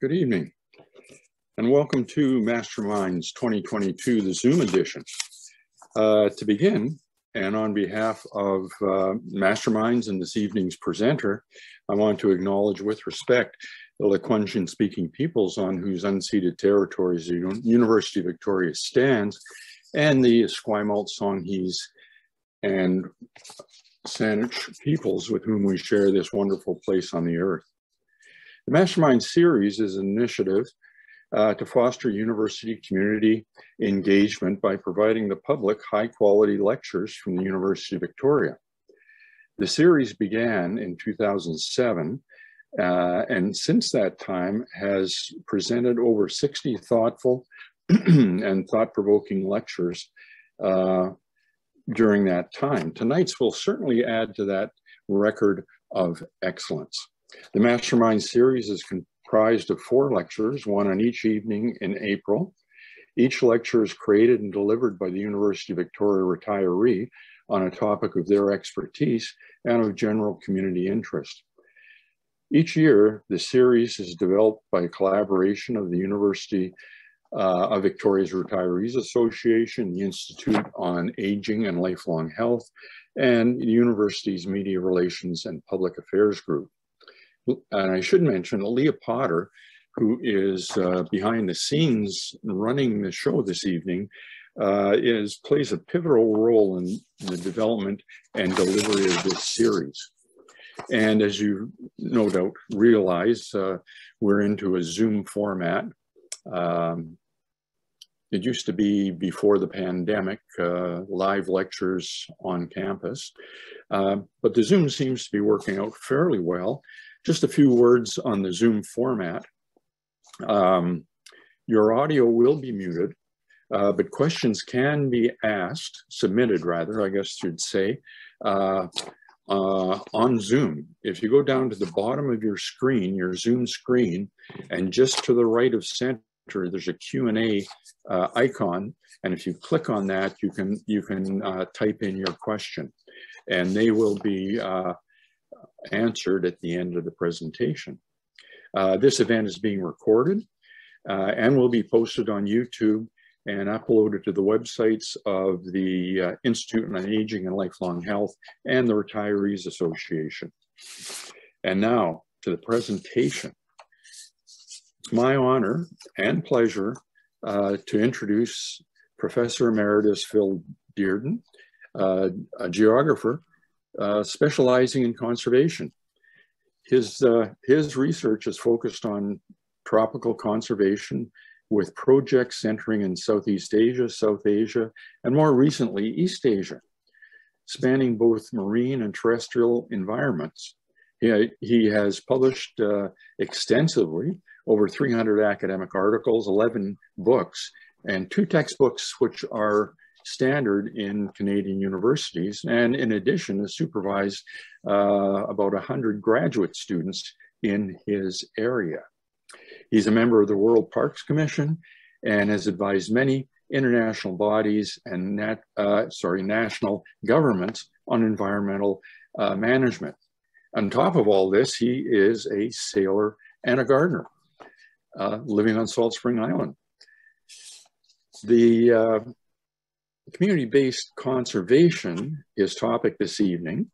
Good evening, and welcome to Masterminds 2022, the Zoom edition. Uh, to begin, and on behalf of uh, Masterminds and this evening's presenter, I want to acknowledge with respect the Lekwungen speaking peoples on whose unceded territories the University of Victoria stands, and the Esquimalt, Songhees, and Saanich peoples with whom we share this wonderful place on the earth. The Mastermind series is an initiative uh, to foster university community engagement by providing the public high quality lectures from the University of Victoria. The series began in 2007 uh, and since that time has presented over 60 thoughtful and thought-provoking lectures uh, during that time. Tonight's will certainly add to that record of excellence. The Mastermind series is comprised of four lectures, one on each evening in April. Each lecture is created and delivered by the University of Victoria retiree on a topic of their expertise and of general community interest. Each year, the series is developed by a collaboration of the University uh, of Victoria's Retirees Association, the Institute on Aging and Lifelong Health, and the university's Media Relations and Public Affairs Group and I should mention Leah Potter, who is uh, behind the scenes running the show this evening, uh, is plays a pivotal role in the development and delivery of this series. And as you no doubt realize, uh, we're into a Zoom format. Um, it used to be before the pandemic, uh, live lectures on campus, uh, but the Zoom seems to be working out fairly well. Just a few words on the Zoom format. Um, your audio will be muted, uh, but questions can be asked, submitted rather, I guess you'd say, uh, uh, on Zoom. If you go down to the bottom of your screen, your Zoom screen, and just to the right of center, there's a Q&A uh, icon. And if you click on that, you can, you can uh, type in your question and they will be uh, answered at the end of the presentation. Uh, this event is being recorded uh, and will be posted on YouTube and uploaded to the websites of the uh, Institute on Aging and Lifelong Health and the Retirees Association. And now to the presentation. It's my honor and pleasure uh, to introduce Professor Emeritus Phil Dearden, uh, a geographer uh, specializing in conservation. His, uh, his research is focused on tropical conservation with projects centering in Southeast Asia, South Asia, and more recently, East Asia, spanning both marine and terrestrial environments. He, he has published uh, extensively, over 300 academic articles, 11 books, and two textbooks which are standard in Canadian universities. And in addition, has supervised uh, about 100 graduate students in his area. He's a member of the World Parks Commission and has advised many international bodies and nat, uh, sorry, national governments on environmental uh, management. On top of all this, he is a sailor and a gardener uh, living on Salt Spring Island. The uh, Community-based conservation, his topic this evening,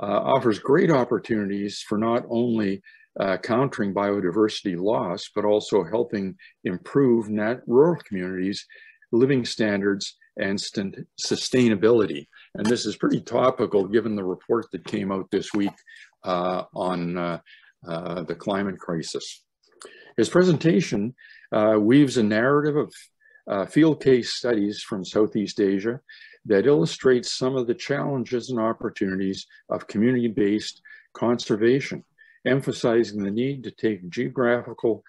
uh, offers great opportunities for not only uh, countering biodiversity loss, but also helping improve net rural communities' living standards and sustainability. And this is pretty topical given the report that came out this week uh, on uh, uh, the climate crisis. His presentation uh, weaves a narrative of uh, field case studies from Southeast Asia that illustrate some of the challenges and opportunities of community-based conservation, emphasizing the need to take geographical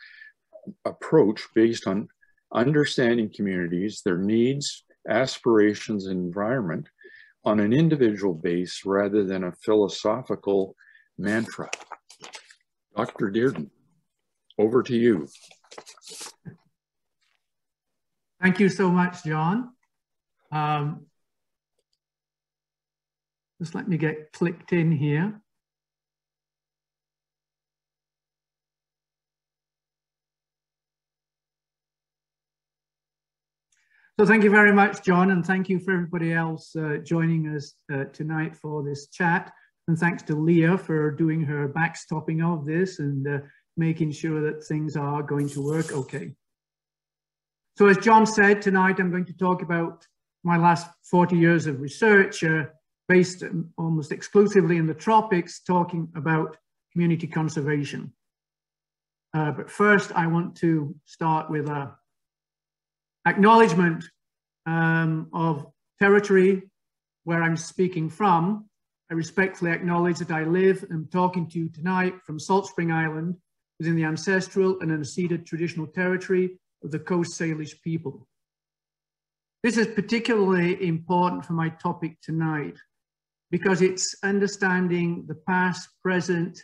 approach based on understanding communities, their needs, aspirations, and environment on an individual base rather than a philosophical mantra. Dr. Dearden, over to you. Thank you so much, John. Um, just let me get clicked in here. So thank you very much, John, and thank you for everybody else uh, joining us uh, tonight for this chat. And thanks to Leah for doing her backstopping of this and uh, making sure that things are going to work okay. So as John said, tonight I'm going to talk about my last 40 years of research uh, based almost exclusively in the tropics, talking about community conservation. Uh, but first, I want to start with a acknowledgement um, of territory where I'm speaking from. I respectfully acknowledge that I live and am talking to you tonight from Salt Spring Island within the ancestral and unceded traditional territory of the Coast Salish people. This is particularly important for my topic tonight because it's understanding the past, present,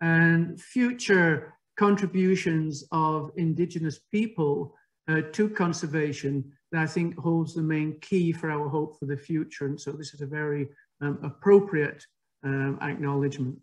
and future contributions of Indigenous people uh, to conservation that I think holds the main key for our hope for the future. And so this is a very um, appropriate um, acknowledgement.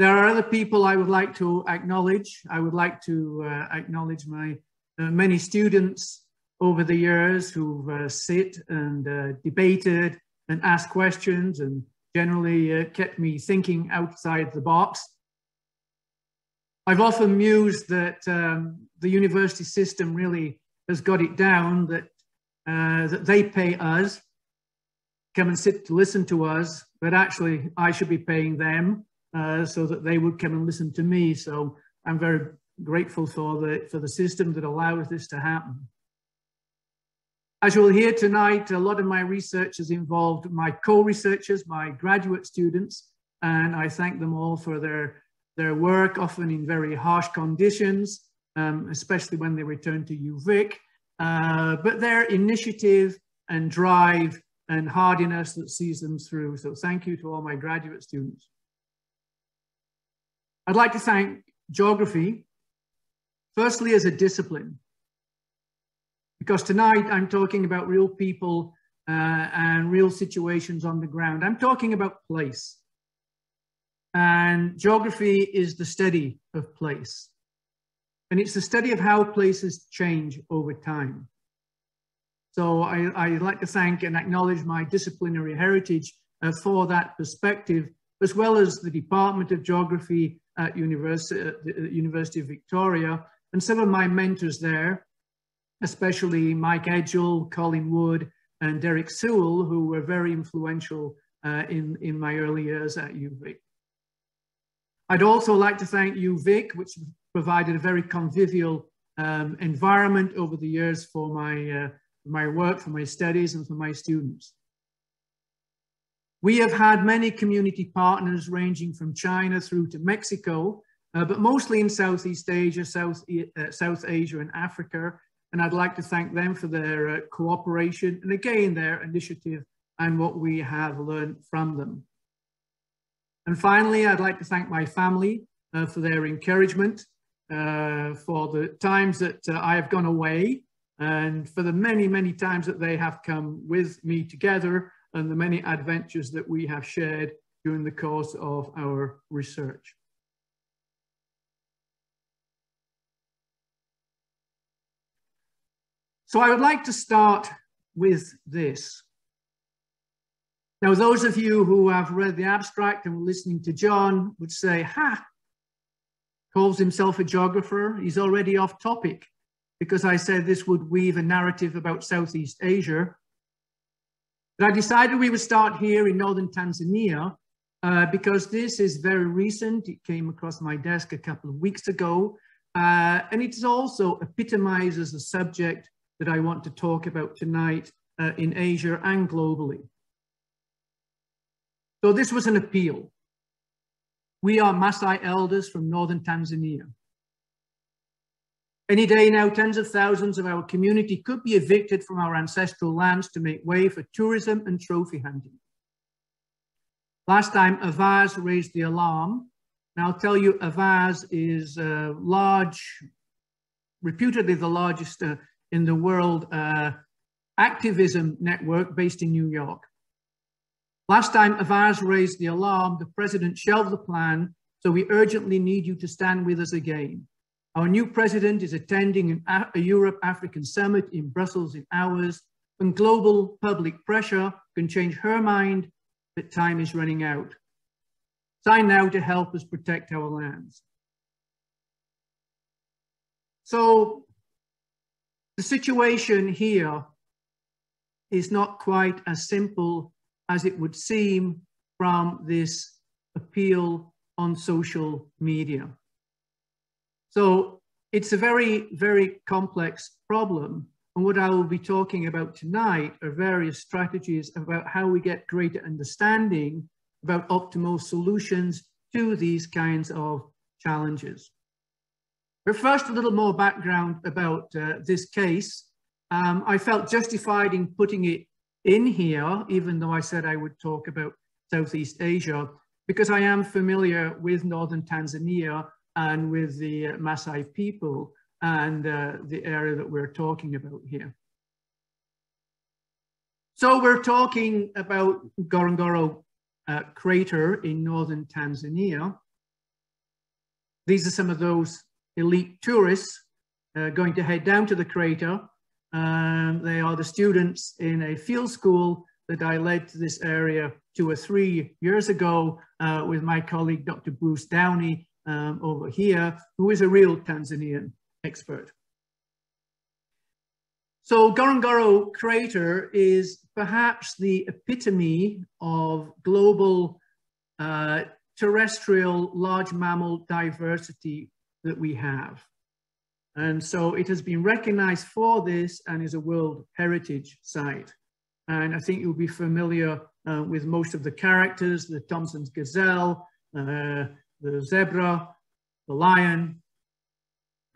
There are other people I would like to acknowledge. I would like to uh, acknowledge my uh, many students over the years who've uh, sit and uh, debated and asked questions and generally uh, kept me thinking outside the box. I've often mused that um, the university system really has got it down that, uh, that they pay us, come and sit to listen to us, but actually I should be paying them uh, so that they would come and listen to me. So I'm very grateful for the, for the system that allows this to happen. As you'll hear tonight, a lot of my research has involved my co-researchers, my graduate students, and I thank them all for their, their work, often in very harsh conditions, um, especially when they return to UVic, uh, but their initiative and drive and hardiness that sees them through. So thank you to all my graduate students. I'd like to thank geography, firstly as a discipline because tonight I'm talking about real people uh, and real situations on the ground. I'm talking about place. And geography is the study of place. And it's the study of how places change over time. So I, I like to thank and acknowledge my disciplinary heritage uh, for that perspective, as well as the Department of Geography at University, uh, the University of Victoria and some of my mentors there, especially Mike Edgell, Colin Wood, and Derek Sewell, who were very influential uh, in, in my early years at UVic. I'd also like to thank UVic, which provided a very convivial um, environment over the years for my, uh, my work, for my studies, and for my students. We have had many community partners ranging from China through to Mexico, uh, but mostly in Southeast Asia, South, uh, South Asia and Africa, and I'd like to thank them for their uh, cooperation and again, their initiative and what we have learned from them. And finally, I'd like to thank my family uh, for their encouragement, uh, for the times that uh, I have gone away and for the many, many times that they have come with me together and the many adventures that we have shared during the course of our research. So I would like to start with this. Now, those of you who have read the abstract and were listening to John would say, ha, calls himself a geographer. He's already off topic because I said this would weave a narrative about Southeast Asia. But I decided we would start here in Northern Tanzania uh, because this is very recent. It came across my desk a couple of weeks ago. Uh, and it also epitomizes the subject that I want to talk about tonight uh, in Asia and globally. So this was an appeal. We are Maasai elders from northern Tanzania. Any day now, tens of thousands of our community could be evicted from our ancestral lands to make way for tourism and trophy hunting. Last time, Avaaz raised the alarm. Now I'll tell you, Avaaz is a large, reputedly the largest uh, in the World uh, Activism Network based in New York. Last time Avaaz raised the alarm, the president shelved the plan, so we urgently need you to stand with us again. Our new president is attending a Europe-African summit in Brussels in hours, and global public pressure can change her mind but time is running out. Sign now to help us protect our lands. So the situation here is not quite as simple as it would seem from this appeal on social media. So it's a very, very complex problem. And what I will be talking about tonight are various strategies about how we get greater understanding about optimal solutions to these kinds of challenges. But first, a little more background about uh, this case. Um, I felt justified in putting it in here, even though I said I would talk about Southeast Asia, because I am familiar with Northern Tanzania and with the Maasai people and uh, the area that we're talking about here. So we're talking about Ngorongoro uh, crater in Northern Tanzania. These are some of those elite tourists uh, going to head down to the crater. Um, they are the students in a field school that I led to this area two or three years ago uh, with my colleague, Dr. Bruce Downie um, over here, who is a real Tanzanian expert. So Ngorongoro crater is perhaps the epitome of global uh, terrestrial large mammal diversity that we have. And so it has been recognized for this and is a World Heritage Site. And I think you'll be familiar uh, with most of the characters, the Thomson's gazelle, uh, the zebra, the lion,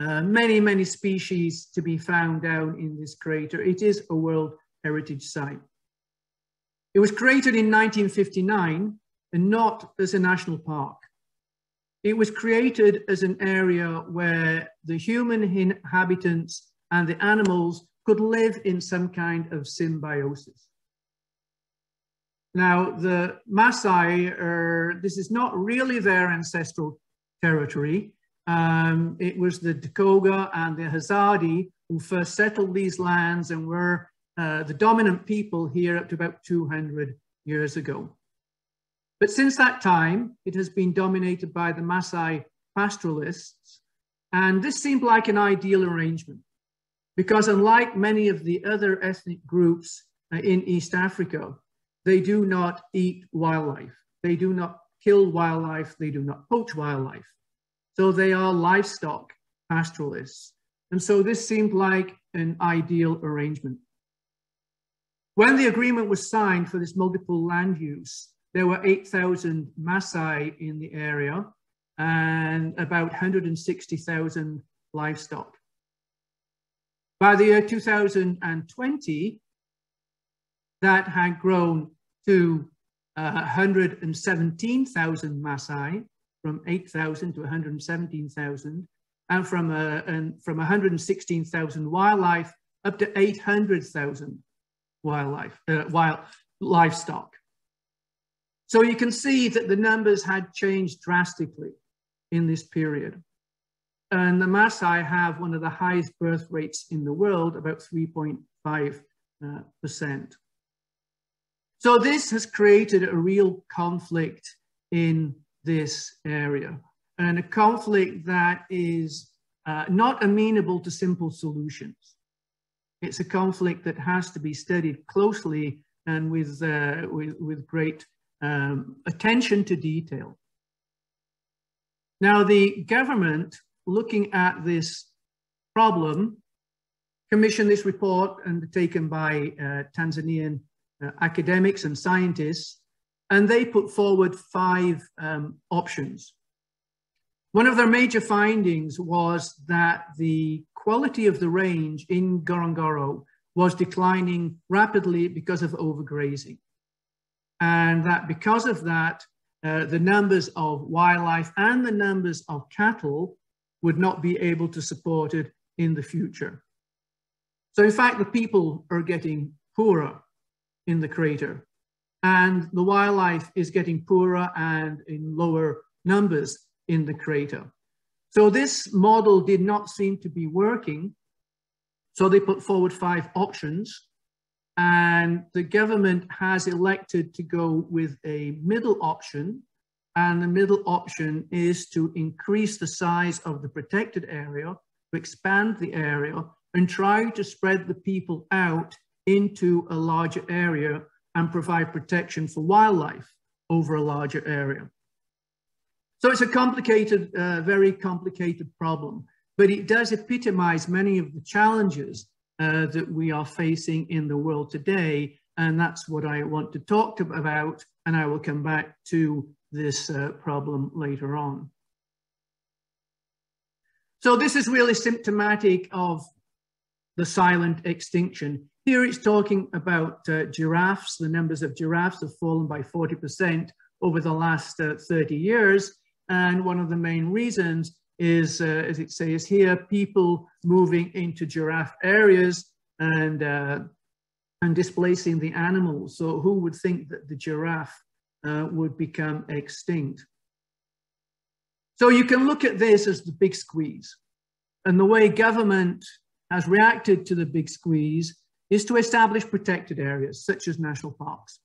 uh, many, many species to be found down in this crater. It is a World Heritage Site. It was created in 1959 and not as a national park. It was created as an area where the human inhabitants and the animals could live in some kind of symbiosis. Now, the Maasai, are, this is not really their ancestral territory. Um, it was the Datoga and the Hazadi who first settled these lands and were uh, the dominant people here up to about 200 years ago. But since that time, it has been dominated by the Maasai pastoralists. And this seemed like an ideal arrangement because unlike many of the other ethnic groups uh, in East Africa, they do not eat wildlife. They do not kill wildlife. They do not poach wildlife. So they are livestock pastoralists. And so this seemed like an ideal arrangement. When the agreement was signed for this multiple land use, there were 8,000 Maasai in the area and about 160,000 livestock. By the year 2020, that had grown to uh, 117,000 Maasai, from 8,000 to 117,000, and from, uh, and from 116,000 wildlife up to 800,000 wildlife, uh, wild livestock. So you can see that the numbers had changed drastically in this period. And the Maasai have one of the highest birth rates in the world, about 3.5%. Uh, so this has created a real conflict in this area and a conflict that is uh, not amenable to simple solutions. It's a conflict that has to be studied closely and with, uh, with, with great um, attention to detail. Now, the government, looking at this problem, commissioned this report undertaken by uh, Tanzanian uh, academics and scientists, and they put forward five um, options. One of their major findings was that the quality of the range in Ngorongoro was declining rapidly because of overgrazing and that because of that, uh, the numbers of wildlife and the numbers of cattle would not be able to support it in the future. So in fact, the people are getting poorer in the crater and the wildlife is getting poorer and in lower numbers in the crater. So this model did not seem to be working. So they put forward five options and the government has elected to go with a middle option. And the middle option is to increase the size of the protected area, to expand the area and try to spread the people out into a larger area and provide protection for wildlife over a larger area. So it's a complicated, uh, very complicated problem, but it does epitomize many of the challenges uh, that we are facing in the world today. And that's what I want to talk about. And I will come back to this uh, problem later on. So this is really symptomatic of the silent extinction. Here it's talking about uh, giraffes. The numbers of giraffes have fallen by 40% over the last uh, 30 years. And one of the main reasons is, uh, as it says here, people moving into giraffe areas and, uh, and displacing the animals. So who would think that the giraffe uh, would become extinct? So you can look at this as the big squeeze. And the way government has reacted to the big squeeze is to establish protected areas, such as national parks.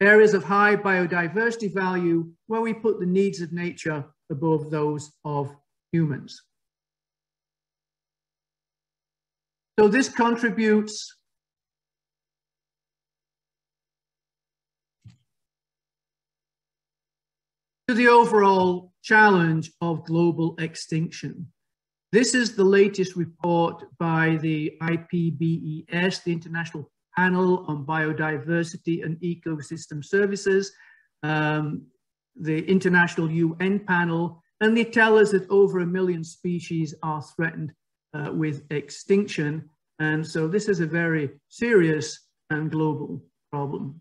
Areas of high biodiversity value where we put the needs of nature above those of humans. So this contributes to the overall challenge of global extinction. This is the latest report by the IPBES, the International Panel on Biodiversity and Ecosystem Services, um, the International UN Panel, and they tell us that over a million species are threatened uh, with extinction. And so this is a very serious and global problem.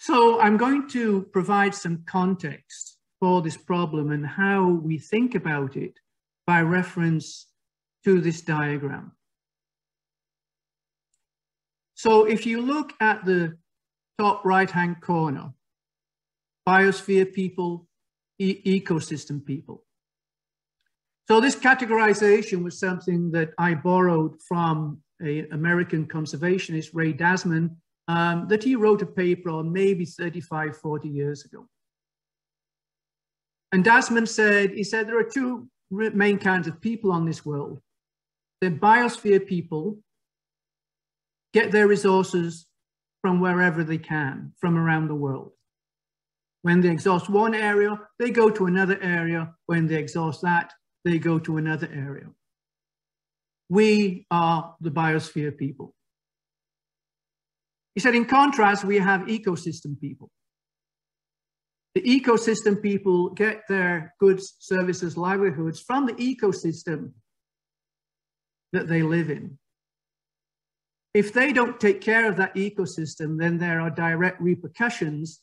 So I'm going to provide some context for this problem and how we think about it by reference to this diagram. So if you look at the top right-hand corner, biosphere people, e ecosystem people. So this categorization was something that I borrowed from an American conservationist, Ray Dasmann, um, that he wrote a paper on maybe 35, 40 years ago. And Dasmann said, he said, there are two main kinds of people on this world. The biosphere people get their resources from wherever they can from around the world. When they exhaust one area, they go to another area. When they exhaust that, they go to another area. We are the biosphere people. He said, in contrast, we have ecosystem people. The ecosystem people get their goods, services, livelihoods from the ecosystem that they live in. If they don't take care of that ecosystem, then there are direct repercussions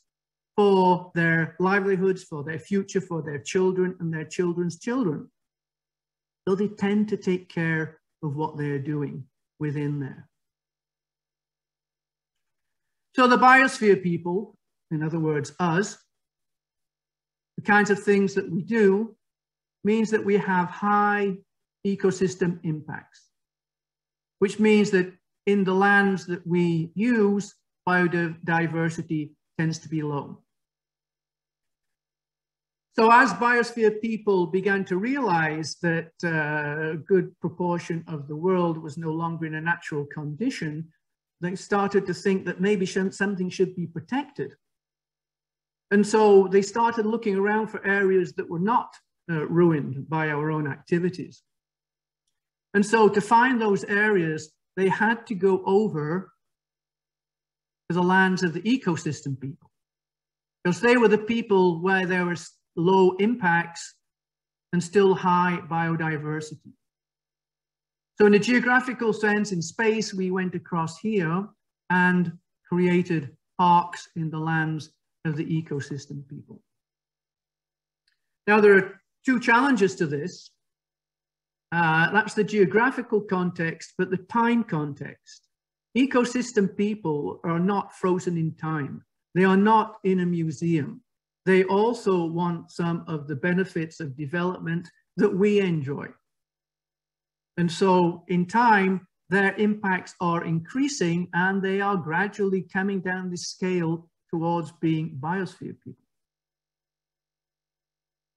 for their livelihoods, for their future, for their children and their children's children. So they tend to take care of what they're doing within there. So the biosphere people, in other words, us, the kinds of things that we do means that we have high ecosystem impacts, which means that in the lands that we use, biodiversity tends to be low. So as biosphere people began to realize that uh, a good proportion of the world was no longer in a natural condition, they started to think that maybe something should be protected. And so they started looking around for areas that were not uh, ruined by our own activities. And so to find those areas, they had to go over to the lands of the ecosystem people because they were the people where there was low impacts and still high biodiversity. So in a geographical sense, in space, we went across here and created parks in the lands of the ecosystem people. Now, there are two challenges to this. Uh, that's the geographical context, but the time context. Ecosystem people are not frozen in time. They are not in a museum. they also want some of the benefits of development that we enjoy. And so in time, their impacts are increasing and they are gradually coming down the scale towards being biosphere people.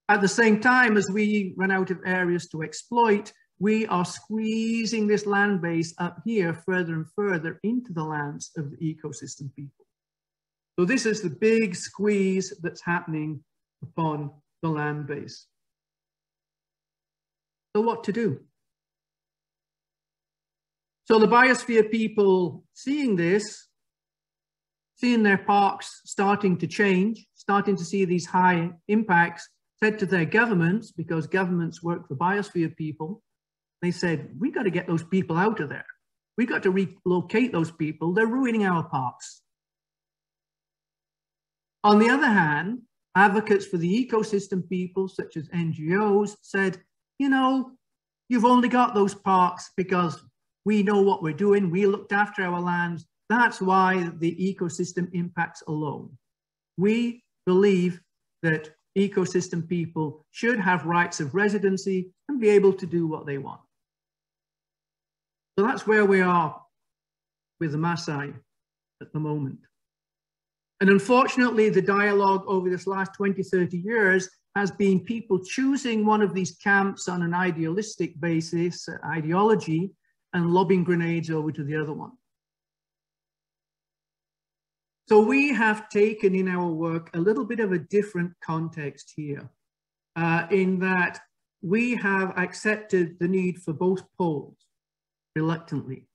At the same time as we run out of areas to exploit, we are squeezing this land base up here further and further into the lands of the ecosystem people. So this is the big squeeze that's happening upon the land base. So what to do? So the biosphere people seeing this, seeing their parks starting to change, starting to see these high impacts, said to their governments, because governments work for biosphere people, they said, we got to get those people out of there. We got to relocate those people. They're ruining our parks. On the other hand, advocates for the ecosystem people, such as NGOs, said, you know, you've only got those parks because we know what we're doing. We looked after our lands. That's why the ecosystem impacts alone. We believe that ecosystem people should have rights of residency and be able to do what they want. So that's where we are with the Maasai at the moment. And unfortunately, the dialogue over this last 20, 30 years has been people choosing one of these camps on an idealistic basis, ideology, and lobbing grenades over to the other one. So we have taken in our work a little bit of a different context here uh, in that we have accepted the need for both poles reluctantly.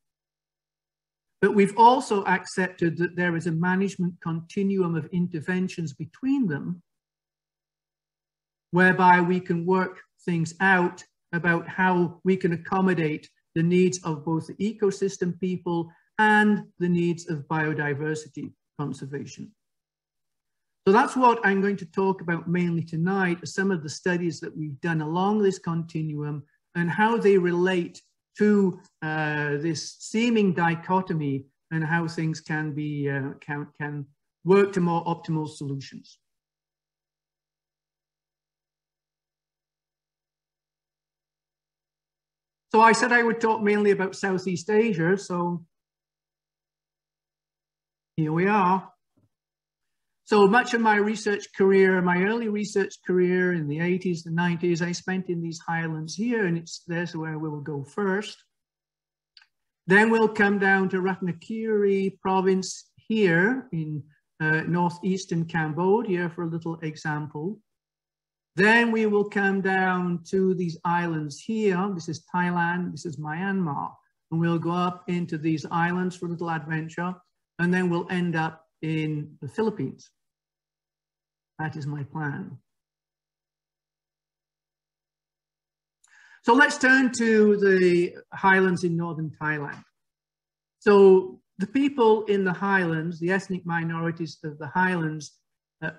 But we've also accepted that there is a management continuum of interventions between them whereby we can work things out about how we can accommodate the needs of both the ecosystem people and the needs of biodiversity conservation. So that's what I'm going to talk about mainly tonight, some of the studies that we've done along this continuum and how they relate to uh, this seeming dichotomy and how things can be uh, can, can work to more optimal solutions. So I said I would talk mainly about Southeast Asia. So here we are. So much of my research career, my early research career in the 80s and 90s, I spent in these highlands here, and it's there's where we'll go first. Then we'll come down to Ratanakiri province here in uh, northeastern Cambodia for a little example. Then we will come down to these islands here. This is Thailand, this is Myanmar. And we'll go up into these islands for a little adventure. And then we'll end up in the Philippines. That is my plan. So let's turn to the highlands in northern Thailand. So the people in the highlands, the ethnic minorities of the highlands,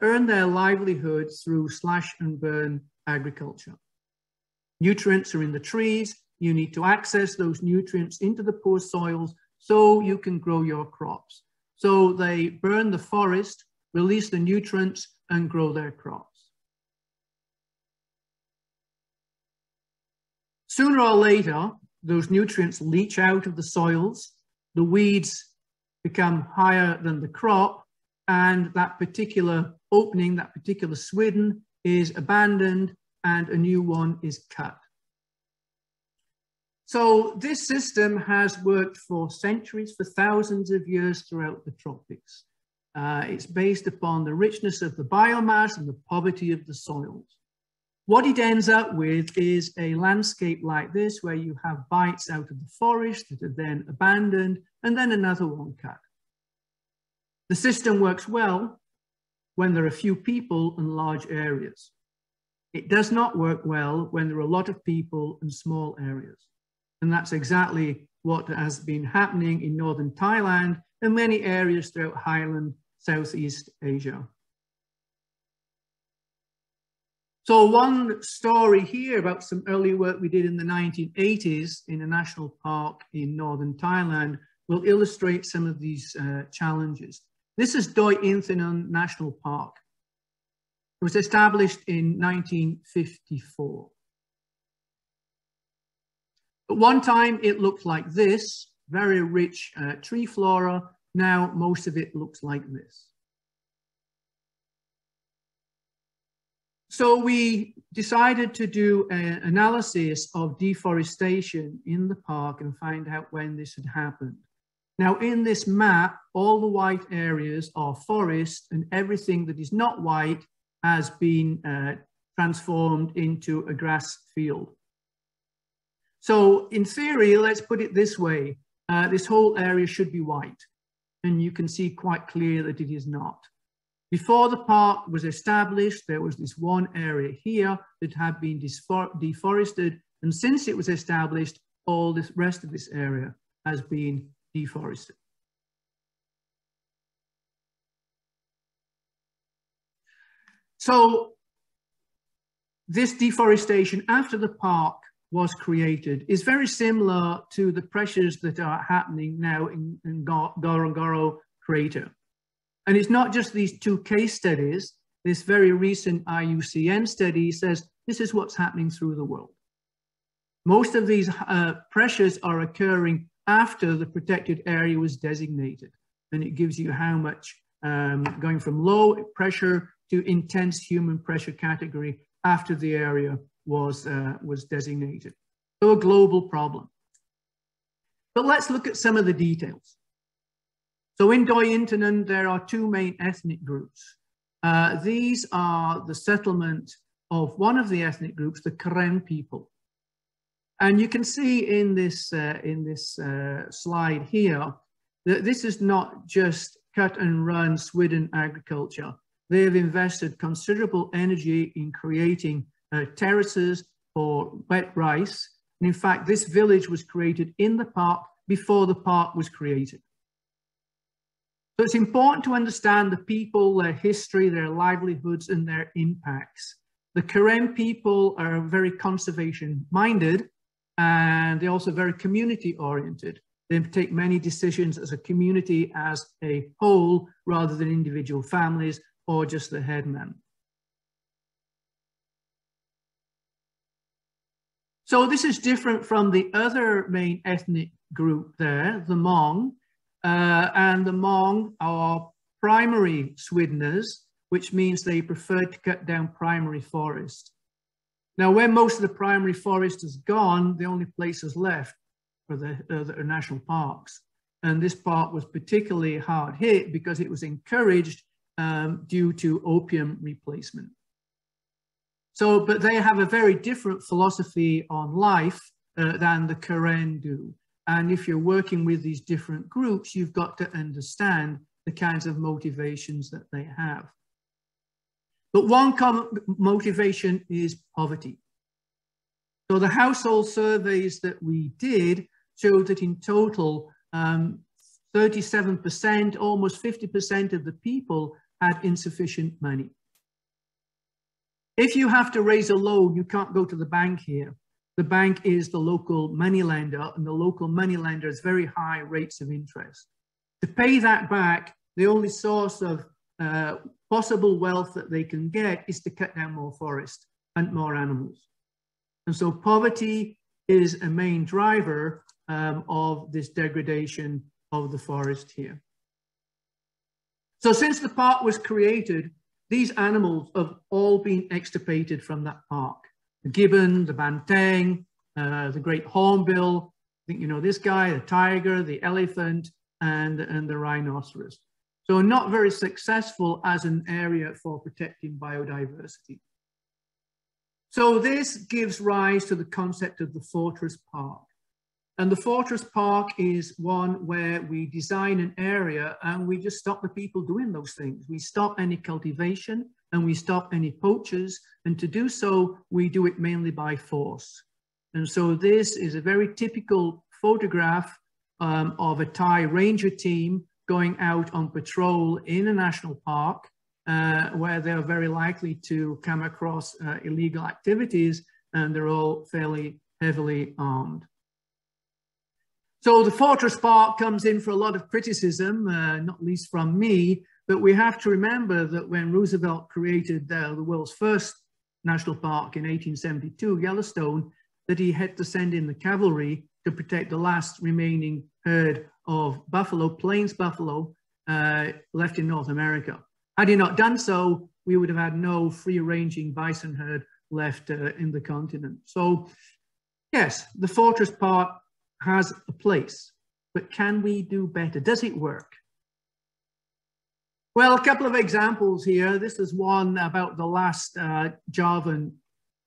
earn their livelihood through slash and burn agriculture. Nutrients are in the trees. You need to access those nutrients into the poor soils so you can grow your crops. So they burn the forest, release the nutrients, and grow their crops. Sooner or later, those nutrients leach out of the soils, the weeds become higher than the crop, and that particular opening, that particular swidden is abandoned and a new one is cut. So this system has worked for centuries, for thousands of years throughout the tropics. Uh, it's based upon the richness of the biomass and the poverty of the soils. What it ends up with is a landscape like this, where you have bites out of the forest that are then abandoned, and then another one cut. The system works well when there are few people and large areas. It does not work well when there are a lot of people and small areas. And that's exactly what has been happening in northern Thailand and many areas throughout Highland, Southeast Asia. So one story here about some early work we did in the 1980s in a national park in northern Thailand will illustrate some of these uh, challenges. This is Doi Inthanon National Park. It was established in 1954. At one time, it looked like this, very rich uh, tree flora. Now, most of it looks like this. So we decided to do an analysis of deforestation in the park and find out when this had happened. Now in this map, all the white areas are forest and everything that is not white has been uh, transformed into a grass field. So in theory, let's put it this way, uh, this whole area should be white. And you can see quite clear that it is not. Before the park was established, there was this one area here that had been deforested. And since it was established, all this rest of this area has been deforested. So this deforestation after the park was created is very similar to the pressures that are happening now in, in Ngorongoro crater. And it's not just these two case studies. This very recent IUCN study says this is what's happening through the world. Most of these uh, pressures are occurring after the protected area was designated. And it gives you how much um, going from low pressure to intense human pressure category after the area was, uh, was designated. So a global problem. But let's look at some of the details. So in Doi there are two main ethnic groups. Uh, these are the settlement of one of the ethnic groups, the Karen people. And you can see in this, uh, in this uh, slide here that this is not just cut and run Swidden agriculture. They have invested considerable energy in creating uh, terraces for wet rice. And in fact, this village was created in the park before the park was created. So it's important to understand the people, their history, their livelihoods, and their impacts. The Karen people are very conservation minded and they're also very community oriented. They take many decisions as a community as a whole rather than individual families or just the headman. So this is different from the other main ethnic group there, the Hmong, uh, and the Hmong are primary Swiddeners, which means they prefer to cut down primary forest. Now, where most of the primary forest has gone, the only places left are the, uh, the national parks. And this park was particularly hard hit because it was encouraged um, due to opium replacement. So, but they have a very different philosophy on life uh, than the Karen do. And if you're working with these different groups, you've got to understand the kinds of motivations that they have. But one common motivation is poverty. So the household surveys that we did showed that in total, 37%, um, almost 50% of the people had insufficient money. If you have to raise a loan, you can't go to the bank here. The bank is the local money lender and the local money lender has very high rates of interest. To pay that back, the only source of uh, possible wealth that they can get is to cut down more forest and more animals. And so poverty is a main driver um, of this degradation of the forest here. So since the park was created, these animals have all been extirpated from that park the gibbon, the banteng, uh, the great hornbill, I think you know this guy, the tiger, the elephant, and, and the rhinoceros. So not very successful as an area for protecting biodiversity. So this gives rise to the concept of the fortress park. And the fortress park is one where we design an area and we just stop the people doing those things. We stop any cultivation, and we stop any poachers. And to do so, we do it mainly by force. And so this is a very typical photograph um, of a Thai ranger team going out on patrol in a national park uh, where they're very likely to come across uh, illegal activities and they're all fairly heavily armed. So the Fortress Park comes in for a lot of criticism, uh, not least from me, But we have to remember that when Roosevelt created uh, the world's first national park in 1872, Yellowstone, that he had to send in the cavalry to protect the last remaining herd of buffalo, plains buffalo, uh, left in North America. Had he not done so, we would have had no free-ranging bison herd left uh, in the continent. So yes, the fortress park has a place, but can we do better? Does it work? Well, a couple of examples here. This is one about the last uh, Javan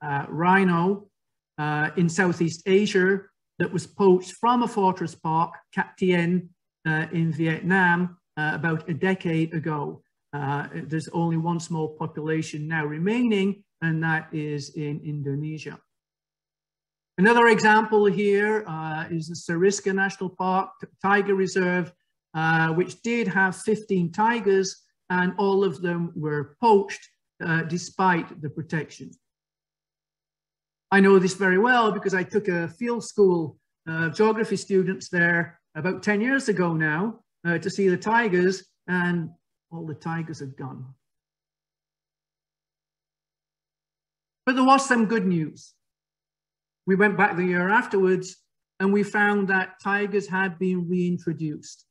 uh, rhino uh, in Southeast Asia that was poached from a fortress park, Cat Tien, uh, in Vietnam uh, about a decade ago. Uh, there's only one small population now remaining, and that is in Indonesia. Another example here uh, is the Sariska National Park, Tiger Reserve, uh, which did have 15 tigers and all of them were poached uh, despite the protection. I know this very well because I took a field school uh, geography students there about 10 years ago now uh, to see the tigers and all the tigers had gone. But there was some good news. We went back the year afterwards and we found that tigers had been reintroduced.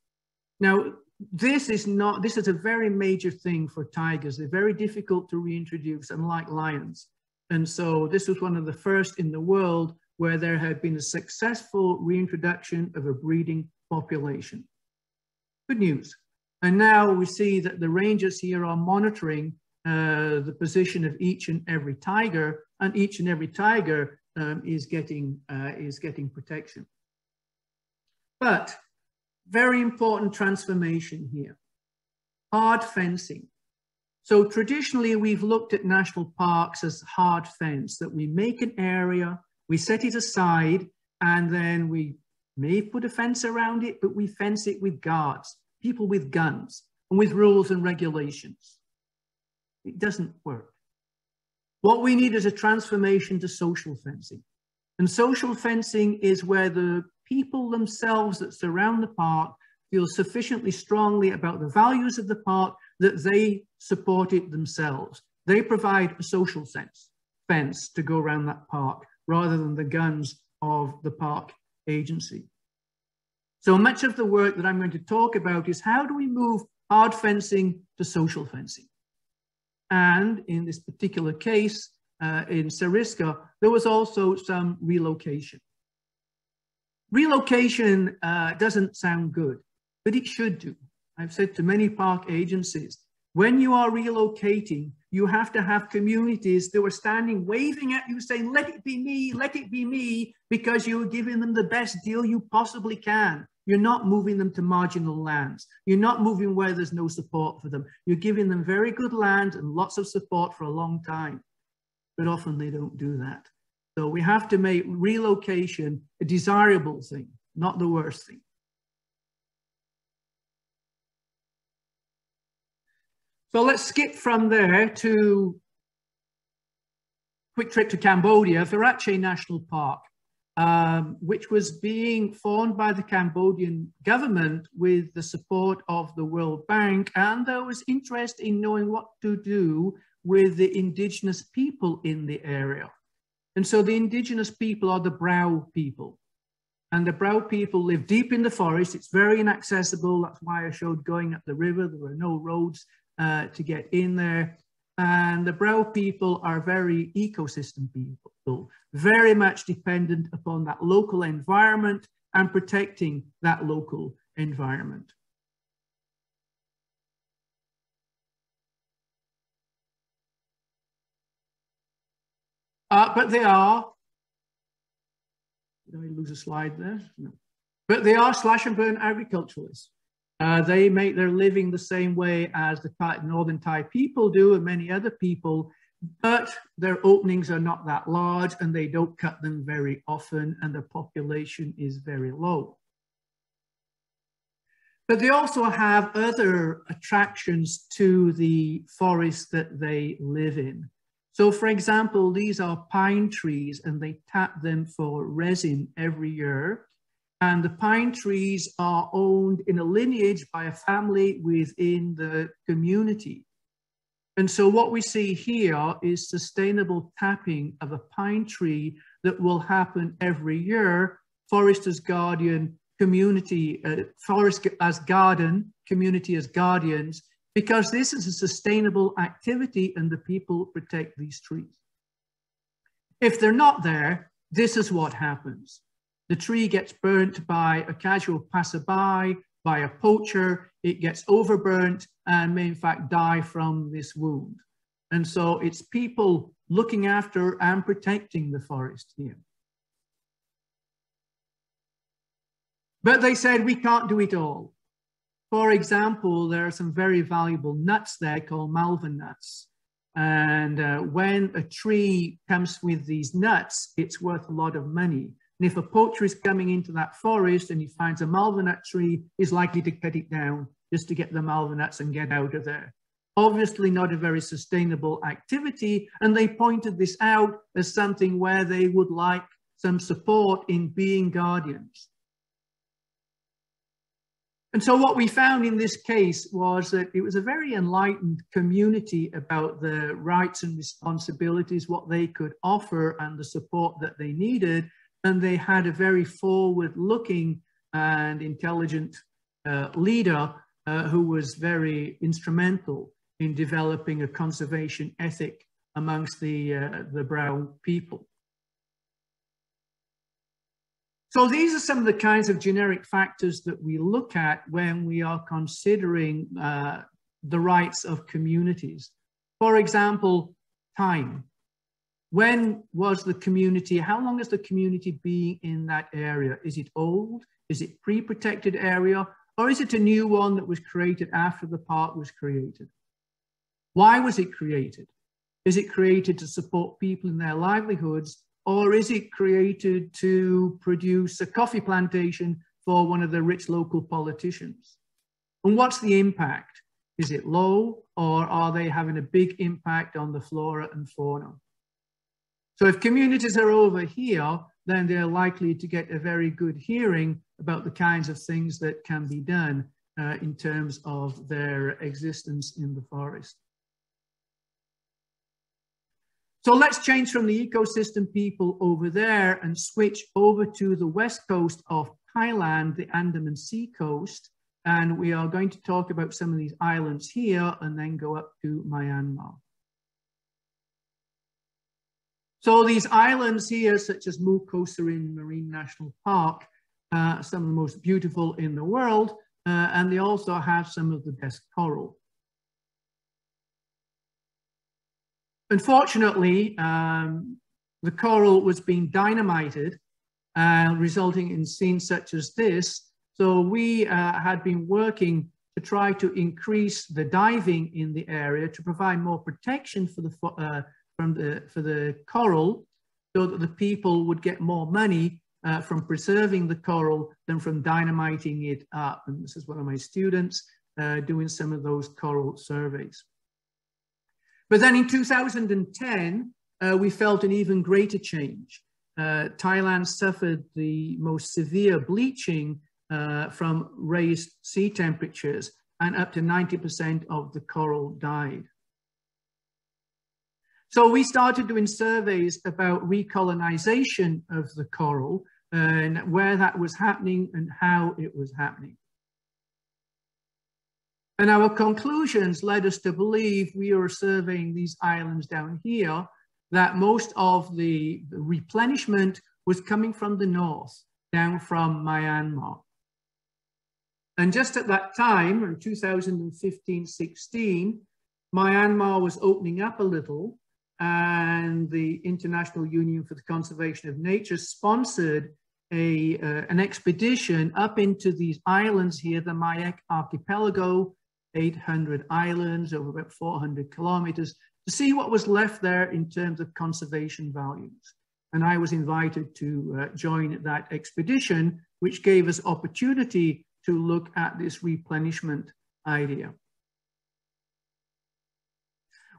Now, this is not, this is a very major thing for tigers. They're very difficult to reintroduce, unlike lions. And so this was one of the first in the world where there had been a successful reintroduction of a breeding population. Good news. And now we see that the rangers here are monitoring uh, the position of each and every tiger, and each and every tiger um, is, getting, uh, is getting protection. But very important transformation here. Hard fencing. So traditionally, we've looked at national parks as hard fence, that we make an area, we set it aside, and then we may put a fence around it, but we fence it with guards, people with guns, and with rules and regulations. It doesn't work. What we need is a transformation to social fencing. And social fencing is where the people themselves that surround the park feel sufficiently strongly about the values of the park that they support it themselves. They provide a social sense fence to go around that park rather than the guns of the park agency. So much of the work that I'm going to talk about is how do we move hard fencing to social fencing? And in this particular case, uh, in Sariska, there was also some relocation. Relocation uh, doesn't sound good, but it should do. I've said to many park agencies, when you are relocating, you have to have communities that were standing waving at you saying, let it be me, let it be me, because you're giving them the best deal you possibly can. You're not moving them to marginal lands. You're not moving where there's no support for them. You're giving them very good land and lots of support for a long time. But often they don't do that. So we have to make relocation a desirable thing, not the worst thing. So let's skip from there to quick trip to Cambodia, Virachey National Park, um, which was being formed by the Cambodian government with the support of the World Bank. And there was interest in knowing what to do with the indigenous people in the area. And so the indigenous people are the Brau people. And the Brau people live deep in the forest. It's very inaccessible. That's why I showed going up the river. There are no roads uh, to get in there. And the Brau people are very ecosystem people, very much dependent upon that local environment and protecting that local environment. Uh, but they are, did I lose a slide there? No. But they are slash and burn agriculturalists. Uh, they make their living the same way as the Northern Thai people do and many other people, but their openings are not that large and they don't cut them very often and the population is very low. But they also have other attractions to the forest that they live in. So for example, these are pine trees and they tap them for resin every year. And the pine trees are owned in a lineage by a family within the community. And so what we see here is sustainable tapping of a pine tree that will happen every year, Forest as Guardian community, uh, Forest as Garden, community as guardians, because this is a sustainable activity and the people protect these trees. If they're not there, this is what happens. The tree gets burnt by a casual passerby, by a poacher, it gets overburnt and may in fact die from this wound. And so it's people looking after and protecting the forest here. But they said we can't do it all. For example, there are some very valuable nuts there called malva nuts. And uh, when a tree comes with these nuts, it's worth a lot of money. And if a poacher is coming into that forest and he finds a malva nut tree, he's likely to cut it down just to get the malva nuts and get out of there. Obviously not a very sustainable activity. And they pointed this out as something where they would like some support in being guardians. And so what we found in this case was that it was a very enlightened community about the rights and responsibilities, what they could offer and the support that they needed. And they had a very forward looking and intelligent uh, leader uh, who was very instrumental in developing a conservation ethic amongst the, uh, the Brau people. So these are some of the kinds of generic factors that we look at when we are considering uh, the rights of communities. For example, time. When was the community, how long has the community been in that area? Is it old? Is it pre-protected area? Or is it a new one that was created after the park was created? Why was it created? Is it created to support people in their livelihoods or is it created to produce a coffee plantation for one of the rich local politicians? And what's the impact? Is it low or are they having a big impact on the flora and fauna? So if communities are over here, then they're likely to get a very good hearing about the kinds of things that can be done uh, in terms of their existence in the forest. So let's change from the ecosystem people over there and switch over to the west coast of Thailand, the Andaman Sea coast. And we are going to talk about some of these islands here and then go up to Myanmar. So these islands here, such as Mu Ko Surin Marine National Park, uh, some of the most beautiful in the world, uh, and they also have some of the best coral. Unfortunately, um, the coral was being dynamited, uh, resulting in scenes such as this. So we uh, had been working to try to increase the diving in the area to provide more protection for the, uh, from the, for the coral so that the people would get more money uh, from preserving the coral than from dynamiting it up. And this is one of my students uh, doing some of those coral surveys. But then in 2010, uh, we felt an even greater change. Uh, Thailand suffered the most severe bleaching uh, from raised sea temperatures and up to 90% of the coral died. So we started doing surveys about recolonization of the coral and where that was happening and how it was happening. And our conclusions led us to believe we were surveying these islands down here, that most of the, replenishment was coming from the north, down from Myanmar. And just at that time, in 2015-16, Myanmar was opening up a little and the International Union for the Conservation of Nature sponsored a, uh, an expedition up into these islands here, the Myeik Archipelago, 800 islands over about 400 kilometers to see what was left there in terms of conservation values. And I was invited to uh, join that expedition, which gave us opportunity to look at this replenishment idea.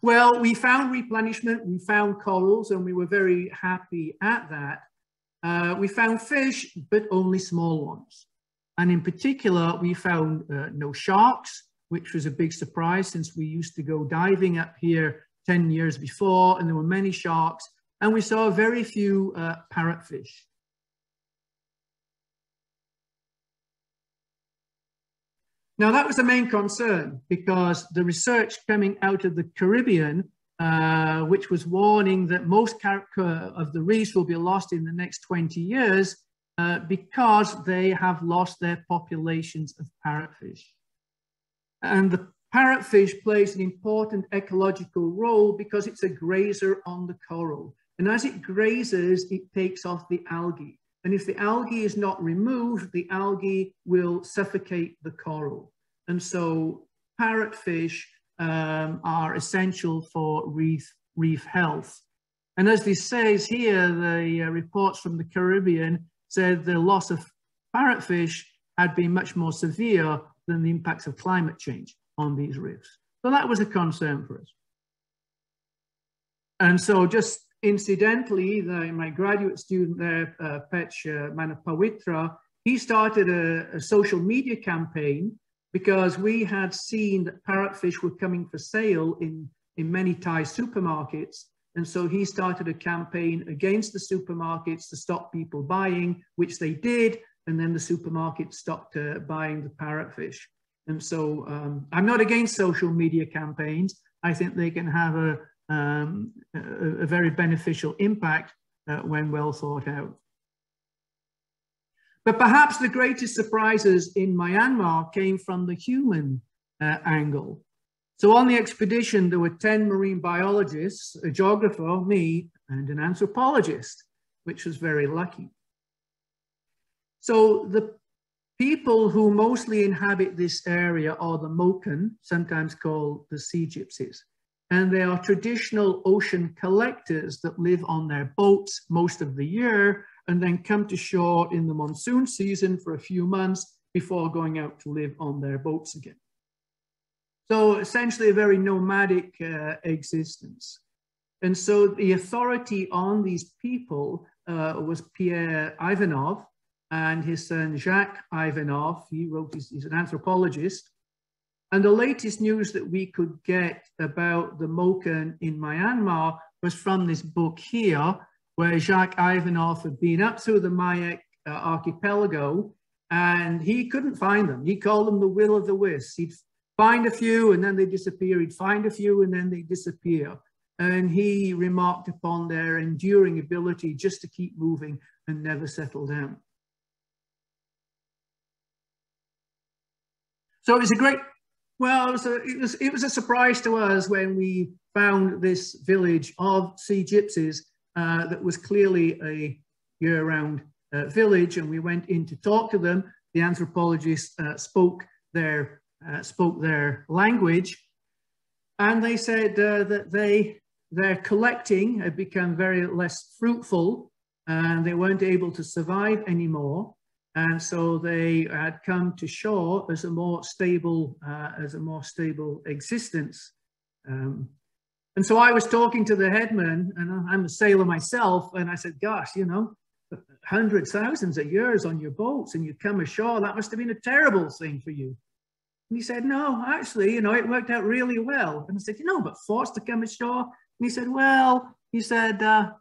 Well, we found replenishment, we found corals, and we were very happy at that. uh, we found fish, but only small ones. And in particular, we found uh, no sharks, which was a big surprise since we used to go diving up here 10 years before, and there were many sharks, and we saw very few uh, parrotfish. Now that was the main concern because the research coming out of the Caribbean, uh, which was warning that most of the reefs will be lost in the next 20 years uh, because they have lost their populations of parrotfish. And the parrotfish plays an important ecological role because it's a grazer on the coral. And as it grazes, it takes off the algae. And if the algae is not removed, the algae will suffocate the coral. And so parrotfish um, are essential for reef, reef health. And as this says here, the uh, reports from the Caribbean said the loss of parrotfish had been much more severe than the impacts of climate change on these reefs. So that was a concern for us. And so just incidentally, the, my graduate student there, uh, Petch uh, Manopawitr, he started a, a, social media campaign because we had seen that parrotfish were coming for sale in, in many Thai supermarkets. And so he started a campaign against the supermarkets to stop people buying, which they did. And then the supermarkets stopped uh, buying the parrotfish. And so um, I'm not against social media campaigns. I think they can have a, um, a, a very beneficial impact uh, when well thought out. But perhaps the greatest surprises in Myanmar came from the human uh, angle. So on the expedition, there were 10 marine biologists, a geographer, me, and an anthropologist, which was very lucky. So the people who mostly inhabit this area are the Moken, sometimes called the sea gypsies and they are traditional ocean collectors that live on their boats most of the year and then come to shore in the monsoon season for a few months before going out to live on their boats again. So essentially a very nomadic uh, existence. And so the authority on these people uh, was Pierre Ivanoff and his son Jacques Ivanoff. He wrote, he's, he's an anthropologist, and the latest news that we could get about the Moken in Myanmar was from this book here, where Jacques Ivanoff had been up through the Myeik uh, archipelago and he couldn't find them. He called them the will of the wisps. He'd find a few and then they disappear. He'd find a few and then they disappear. And he remarked upon their enduring ability just to keep moving and never settle down. So it was a great well, it was, a, it, was, it was a surprise to us when we found this village of sea gypsies uh, that was clearly a year-round uh, village, and we went in to talk to them. The anthropologists uh, spoke their uh, spoke their language, and they said uh, that they their collecting had become very less fruitful, and they weren't able to survive anymore. And so they had come to shore as a more stable, uh, as a more stable existence. Um, and so I was talking to the headman, and I'm a sailor myself, and I said, "Gosh, you know, hundreds, thousands of years on your boats, and you come ashore. That must have been a terrible thing for you." And he said, "No, actually, you know, it worked out really well." And I said, "You know, but forced to come ashore." And he said, "Well," he said, uh,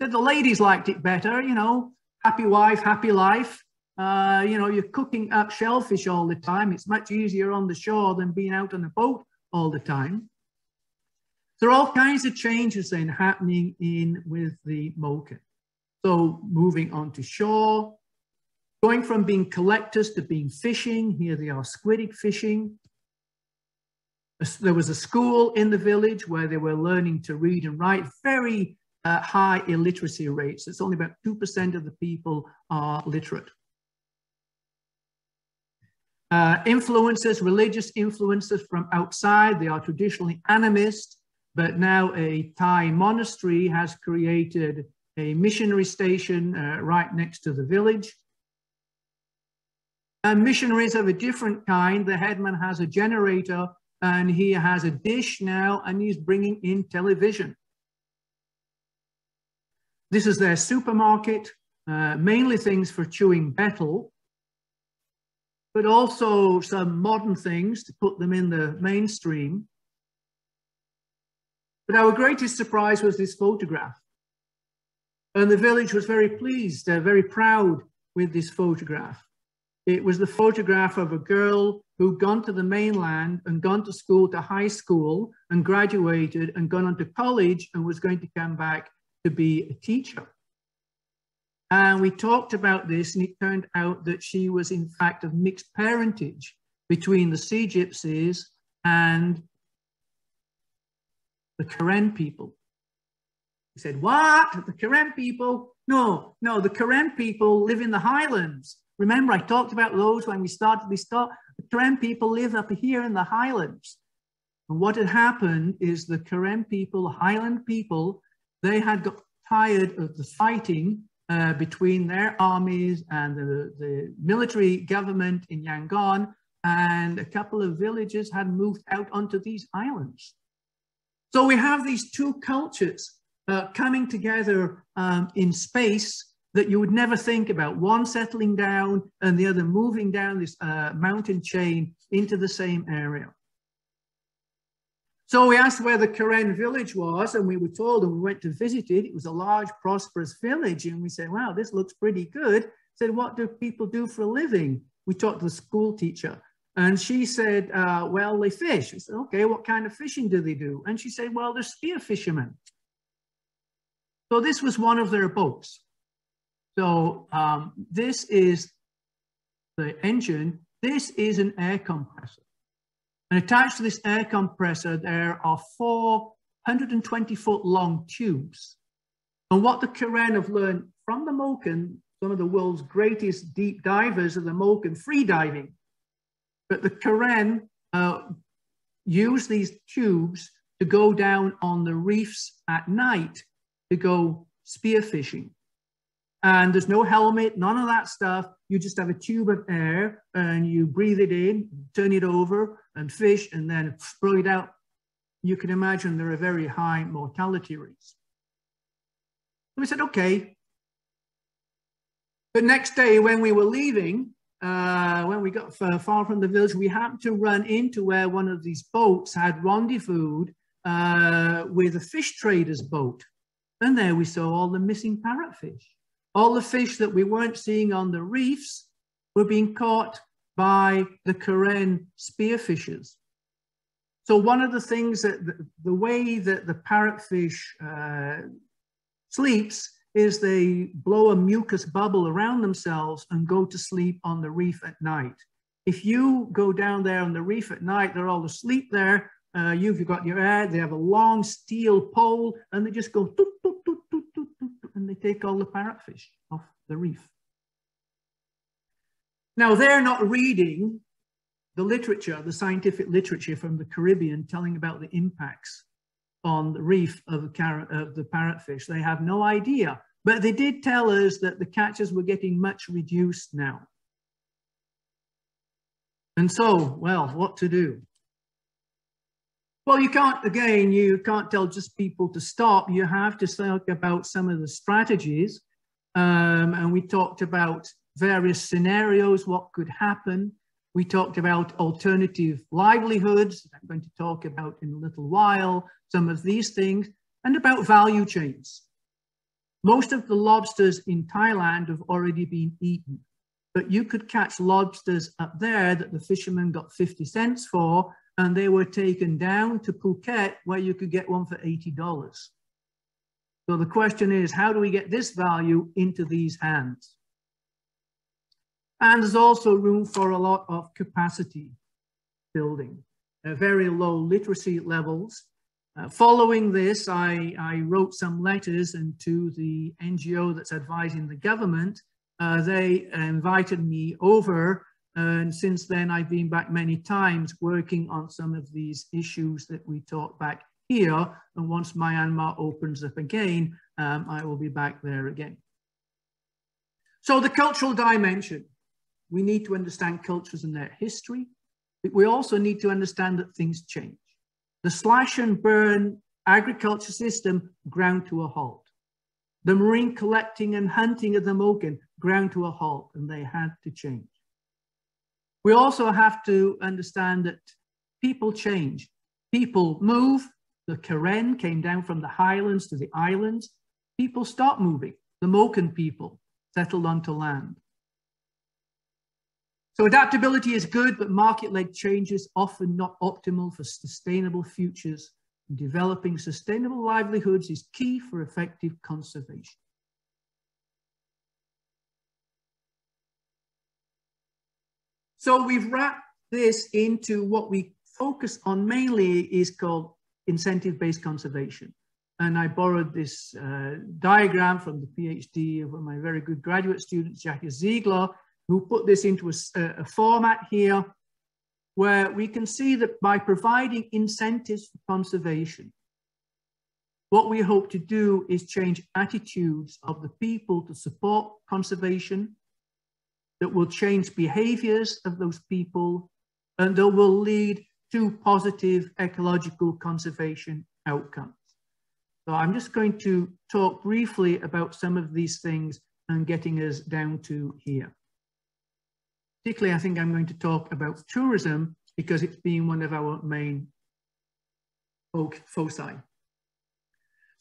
said the ladies liked it better, you know, happy wife, happy life. Uh, you know, you're cooking up shellfish all the time. It's much easier on the shore than being out on a boat all the time. There are all kinds of changes then happening in with the Moken. So moving on to shore, going from being collectors to being fishing. Here they are squidic fishing. There was a school in the village where they were learning to read and write, very uh, high illiteracy rates. It's only about 2% of the people are literate. Uh, influences, religious influences from outside, they are traditionally animist, but now a Thai monastery has created a missionary station uh, right next to the village. And missionaries of a different kind. The headman has a generator and he has a dish now and he's bringing in television. This is their supermarket, uh, mainly things for chewing betel, but also some modern things to put them in the mainstream. But our greatest surprise was this photograph. And the village was very pleased, uh, very proud with this photograph. It was the photograph of a girl who'd gone to the mainland and gone to school, to high school, and graduated and gone on to college and was going to come back to be a teacher. And we talked about this, and it turned out that she was, in fact, of mixed parentage between the Sea Gypsies and the Karen people. He said, What? The Karen people? No, no, the Karen people live in the highlands. Remember, I talked about those when we started this talk. The Karen people live up here in the highlands. And what had happened is the Karen people, Highland people, they had got tired of the fighting uh, between their armies and the, the military government in Yangon, and a couple of villages had moved out onto these islands. So we have these two cultures uh, coming together um, in space that you would never think about, one settling down and the other moving down this uh, mountain chain into the same area. So we asked where the Karen village was, and we were told, and we went to visit it. It was a large, prosperous village. And we said, wow, this looks pretty good. said, what do people do for a living? We talked to the school teacher. And she said, uh, well, they fish. We said, okay, what kind of fishing do they do? And she said, well, they're spear fishermen. So this was one of their boats. So um, this is the engine. This is an air compressor. And attached to this air compressor, there are four 120 foot long tubes. And what the Karen have learned from the Moken, some of the world's greatest deep divers of the Moken free diving, but the Karen uh, use these tubes to go down on the reefs at night to go spearfishing and there's no helmet, none of that stuff. You just have a tube of air and you breathe it in, turn it over and fish and then throw it out. You can imagine there are very high mortality rates. we said, okay. But next day when we were leaving, uh, when we got far from the village, we happened to run into where one of these boats had rendezvoused uh, with a fish trader's boat. And there we saw all the missing parrotfish. All the fish that we weren't seeing on the reefs were being caught by the Karen spearfishers. So one of the things that the, the way that the parrotfish uh, sleeps is they blow a mucus bubble around themselves and go to sleep on the reef at night. If you go down there on the reef at night, they're all asleep there. Uh, you've got your air, they have a long steel pole and they just go and they take all the parrotfish off the reef. Now, they're not reading the literature, the scientific literature from the Caribbean telling about the impacts on the reef of the, of the parrotfish. They have no idea. But they did tell us that the catches were getting much reduced now. And so, well, what to do? Well, you can't, again, you can't tell just people to stop. You have to talk about some of the strategies. Um, and we talked about various scenarios, what could happen. We talked about alternative livelihoods. I'm going to talk about in a little while some of these things and about value chains. Most of the lobsters in Thailand have already been eaten, but you could catch lobsters up there that the fishermen got 50 cents for and they were taken down to Phuket where you could get one for $80. So the question is, how do we get this value into these hands? And there's also room for a lot of capacity building, uh, very low literacy levels. Uh, following this, I, I, wrote some letters and to the NGO that's advising the government. Uh, they invited me over and since then, I've been back many times working on some of these issues that we talked back here. And once Myanmar opens up again, um, I will be back there again. So the cultural dimension, we need to understand cultures and their history. But we also need to understand that things change. The slash and burn agriculture system ground to a halt. The marine collecting and hunting of the Moken ground to a halt and they had to change. We also have to understand that people change. People move. The Karen came down from the highlands to the islands. People stopped moving. The Moken people settled onto land. So adaptability is good, but market-led changes often not optimal for sustainable futures. Developing sustainable livelihoods is key for effective conservation. So we've wrapped this into what we focus on mainly is called incentive-based conservation. And I borrowed this uh, diagram from the PhD of one of my very good graduate students, Jackie Ziegler, who put this into a, a format here where we can see that by providing incentives for conservation, what we hope to do is change attitudes of the people to support conservation, that will change behaviors of those people, and that will lead to positive ecological conservation outcomes. So I'm just going to talk briefly about some of these things and getting us down to here. Particularly, I think I'm going to talk about tourism because it's been one of our main foci.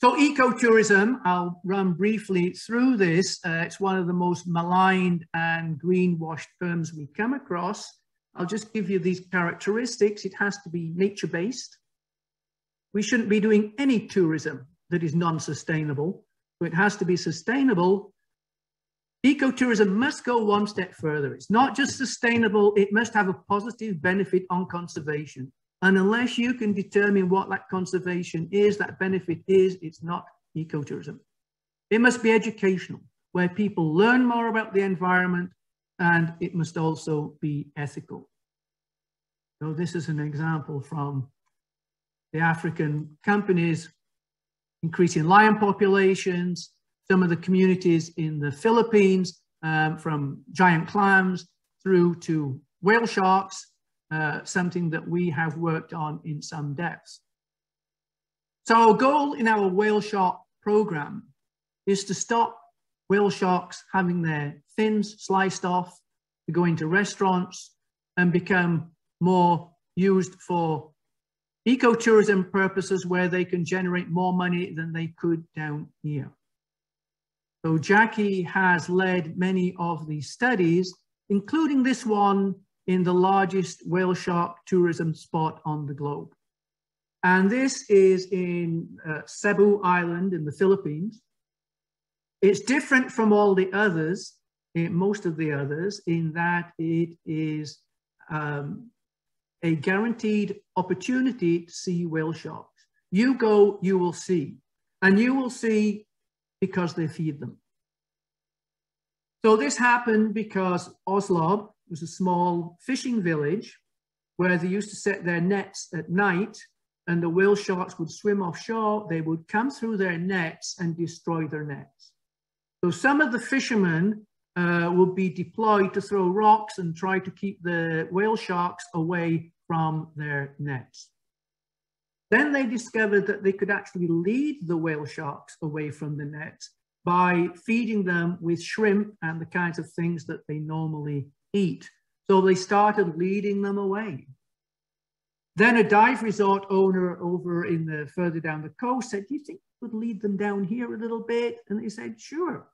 So ecotourism, I'll run briefly through this. Uh, it's one of the most maligned and greenwashed terms we come across. I'll just give you these characteristics. It has to be nature-based. We shouldn't be doing any tourism that is non-sustainable. So it has to be sustainable Ecotourism must go one step further. It's not just sustainable, it must have a positive benefit on conservation. And unless you can determine what that conservation is, that benefit is, it's not ecotourism. It must be educational, where people learn more about the environment, and it must also be ethical. So this is an example from the African companies increasing lion populations, some of the communities in the Philippines, um, from giant clams through to whale sharks, uh, something that we have worked on in some depths. So our goal in our whale shark program is to stop whale sharks having their fins sliced off to go into restaurants and become more used for ecotourism purposes where they can generate more money than they could down here. So Jackie has led many of these studies, including this one in the largest whale shark tourism spot on the globe. And this is in uh, Cebu Island in the Philippines. It's different from all the others, in eh, most of the others, in that it is um, a guaranteed opportunity to see whale sharks. You go, you will see. And you will see because they feed them. So this happened because Oslob was a small fishing village where they used to set their nets at night and the whale sharks would swim offshore. They would come through their nets and destroy their nets. So some of the fishermen uh, would be deployed to throw rocks and try to keep the whale sharks away from their nets. Then they discovered that they could actually lead the whale sharks away from the nets by feeding them with shrimp and the kinds of things that they normally eat. So they started leading them away. Then a dive resort owner over in the further down the coast said, do you think we could lead them down here a little bit? And they said, sure.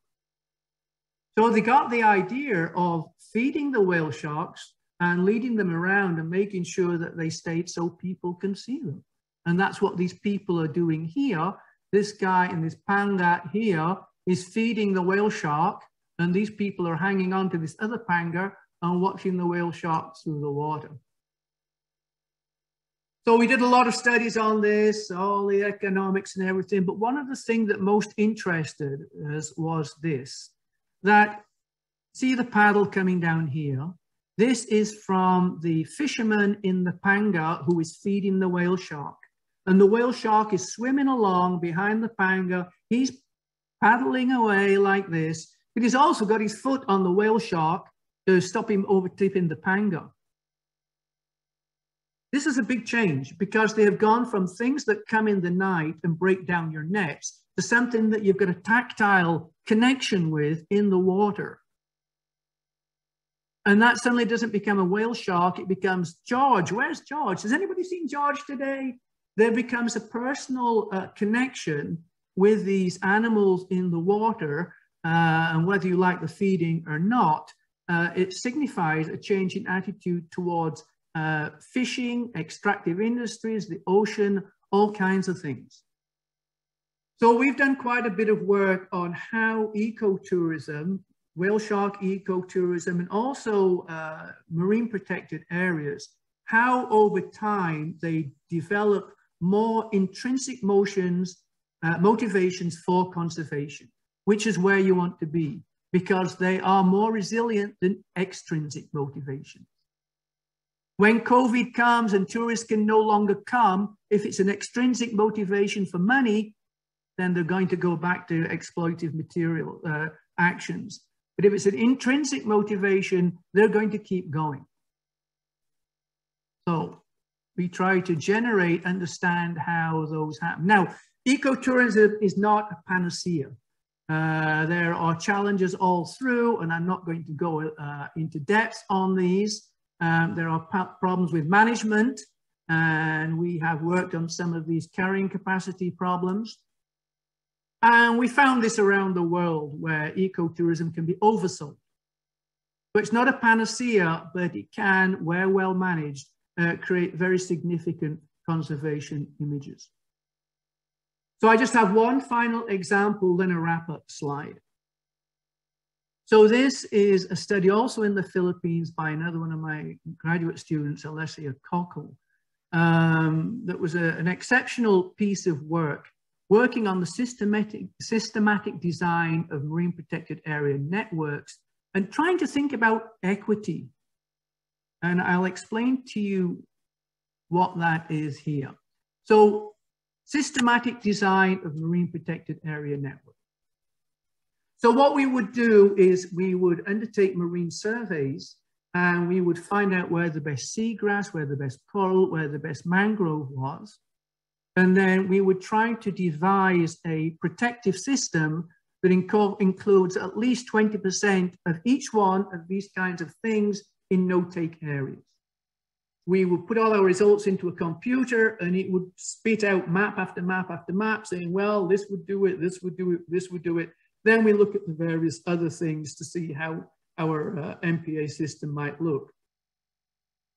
So they got the idea of feeding the whale sharks and leading them around and making sure that they stayed so people can see them. And that's what these people are doing here. This guy in this panga here is feeding the whale shark, and these people are hanging on to this other panga and watching the whale shark through the water. So we did a lot of studies on this, all the economics and everything, but one of the things that most interested us was this, that see the paddle coming down here? This is from the fisherman in the panga who is feeding the whale shark. And the whale shark is swimming along behind the panga. He's paddling away like this, but he's also got his foot on the whale shark to stop him overtipping the panga. This is a big change because they have gone from things that come in the night and break down your nets to something that you've got a tactile connection with in the water. And that suddenly doesn't become a whale shark, it becomes George. Where's George? Has anybody seen George today? There becomes a personal uh, connection with these animals in the water, uh, and whether you like the feeding or not, uh, it signifies a change in attitude towards uh, fishing, extractive industries, the ocean, all kinds of things. So we've done quite a bit of work on how ecotourism, whale shark ecotourism, and also uh, marine protected areas, how over time they develop more intrinsic motions, uh, motivations for conservation, which is where you want to be because they are more resilient than extrinsic motivations. When COVID comes and tourists can no longer come, if it's an extrinsic motivation for money, then they're going to go back to exploitative material uh, actions. But if it's an intrinsic motivation, they're going to keep going. So we try to generate, understand how those happen. Now, ecotourism is not a panacea. Uh, there are challenges all through, and I'm not going to go uh, into depth on these. Um, there are problems with management, and we have worked on some of these carrying capacity problems. And we found this around the world where ecotourism can be oversold. But it's not a panacea, but it can, where well managed, uh, create very significant conservation images. So I just have one final example, then a wrap up slide. So this is a study also in the Philippines by another one of my graduate students, Alessia Kockel, um, that was a, an exceptional piece of work working on the systematic, systematic design of marine protected area networks and trying to think about equity. And I'll explain to you what that is here. So systematic design of marine protected area network. So what we would do is we would undertake marine surveys and we would find out where the best seagrass, where the best coral, where the best mangrove was. And then we would try to devise a protective system that includes at least 20% of each one of these kinds of things in no-take areas. We would put all our results into a computer and it would spit out map after map after map saying, well, this would do it, this would do it, this would do it. Then we look at the various other things to see how our uh, MPA system might look.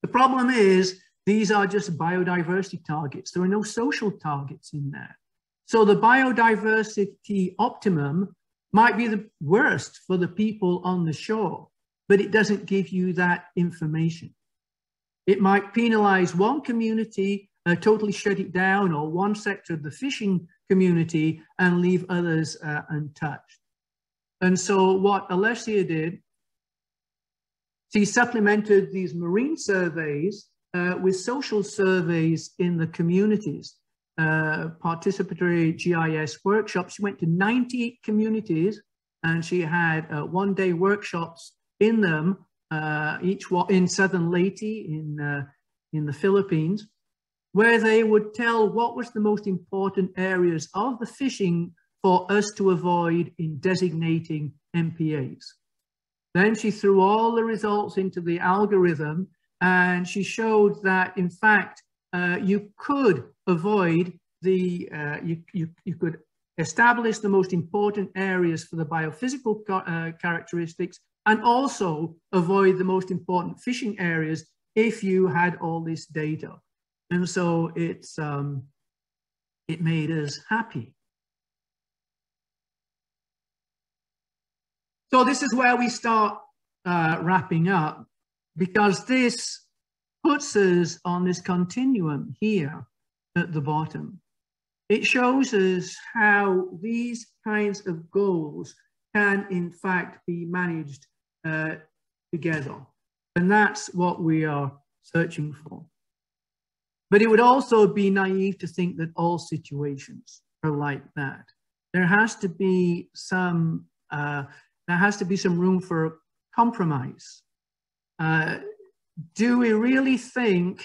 The problem is these are just biodiversity targets. There are no social targets in there. So the biodiversity optimum might be the worst for the people on the shore, but it doesn't give you that information. It might penalize one community, uh, totally shut it down, or one sector of the fishing community and leave others uh, untouched. And so what Alessia did, she supplemented these marine surveys uh, with social surveys in the communities, uh, participatory GIS workshops. She went to 98 communities and she had uh, one day workshops in them, uh, each in Southern Leyte in, uh, in the Philippines where they would tell what was the most important areas of the fishing for us to avoid in designating MPAs. Then she threw all the results into the algorithm and she showed that in fact uh, you could avoid the, uh, you, you, you could establish the most important areas for the biophysical uh, characteristics and also avoid the most important fishing areas if you had all this data. And so it's, um, it made us happy. So this is where we start uh, wrapping up because this puts us on this continuum here at the bottom. It shows us how these kinds of goals can in fact be managed uh, together. And that's what we are searching for. But it would also be naive to think that all situations are like that. There has to be some, uh, there has to be some room for compromise. Uh, do we really think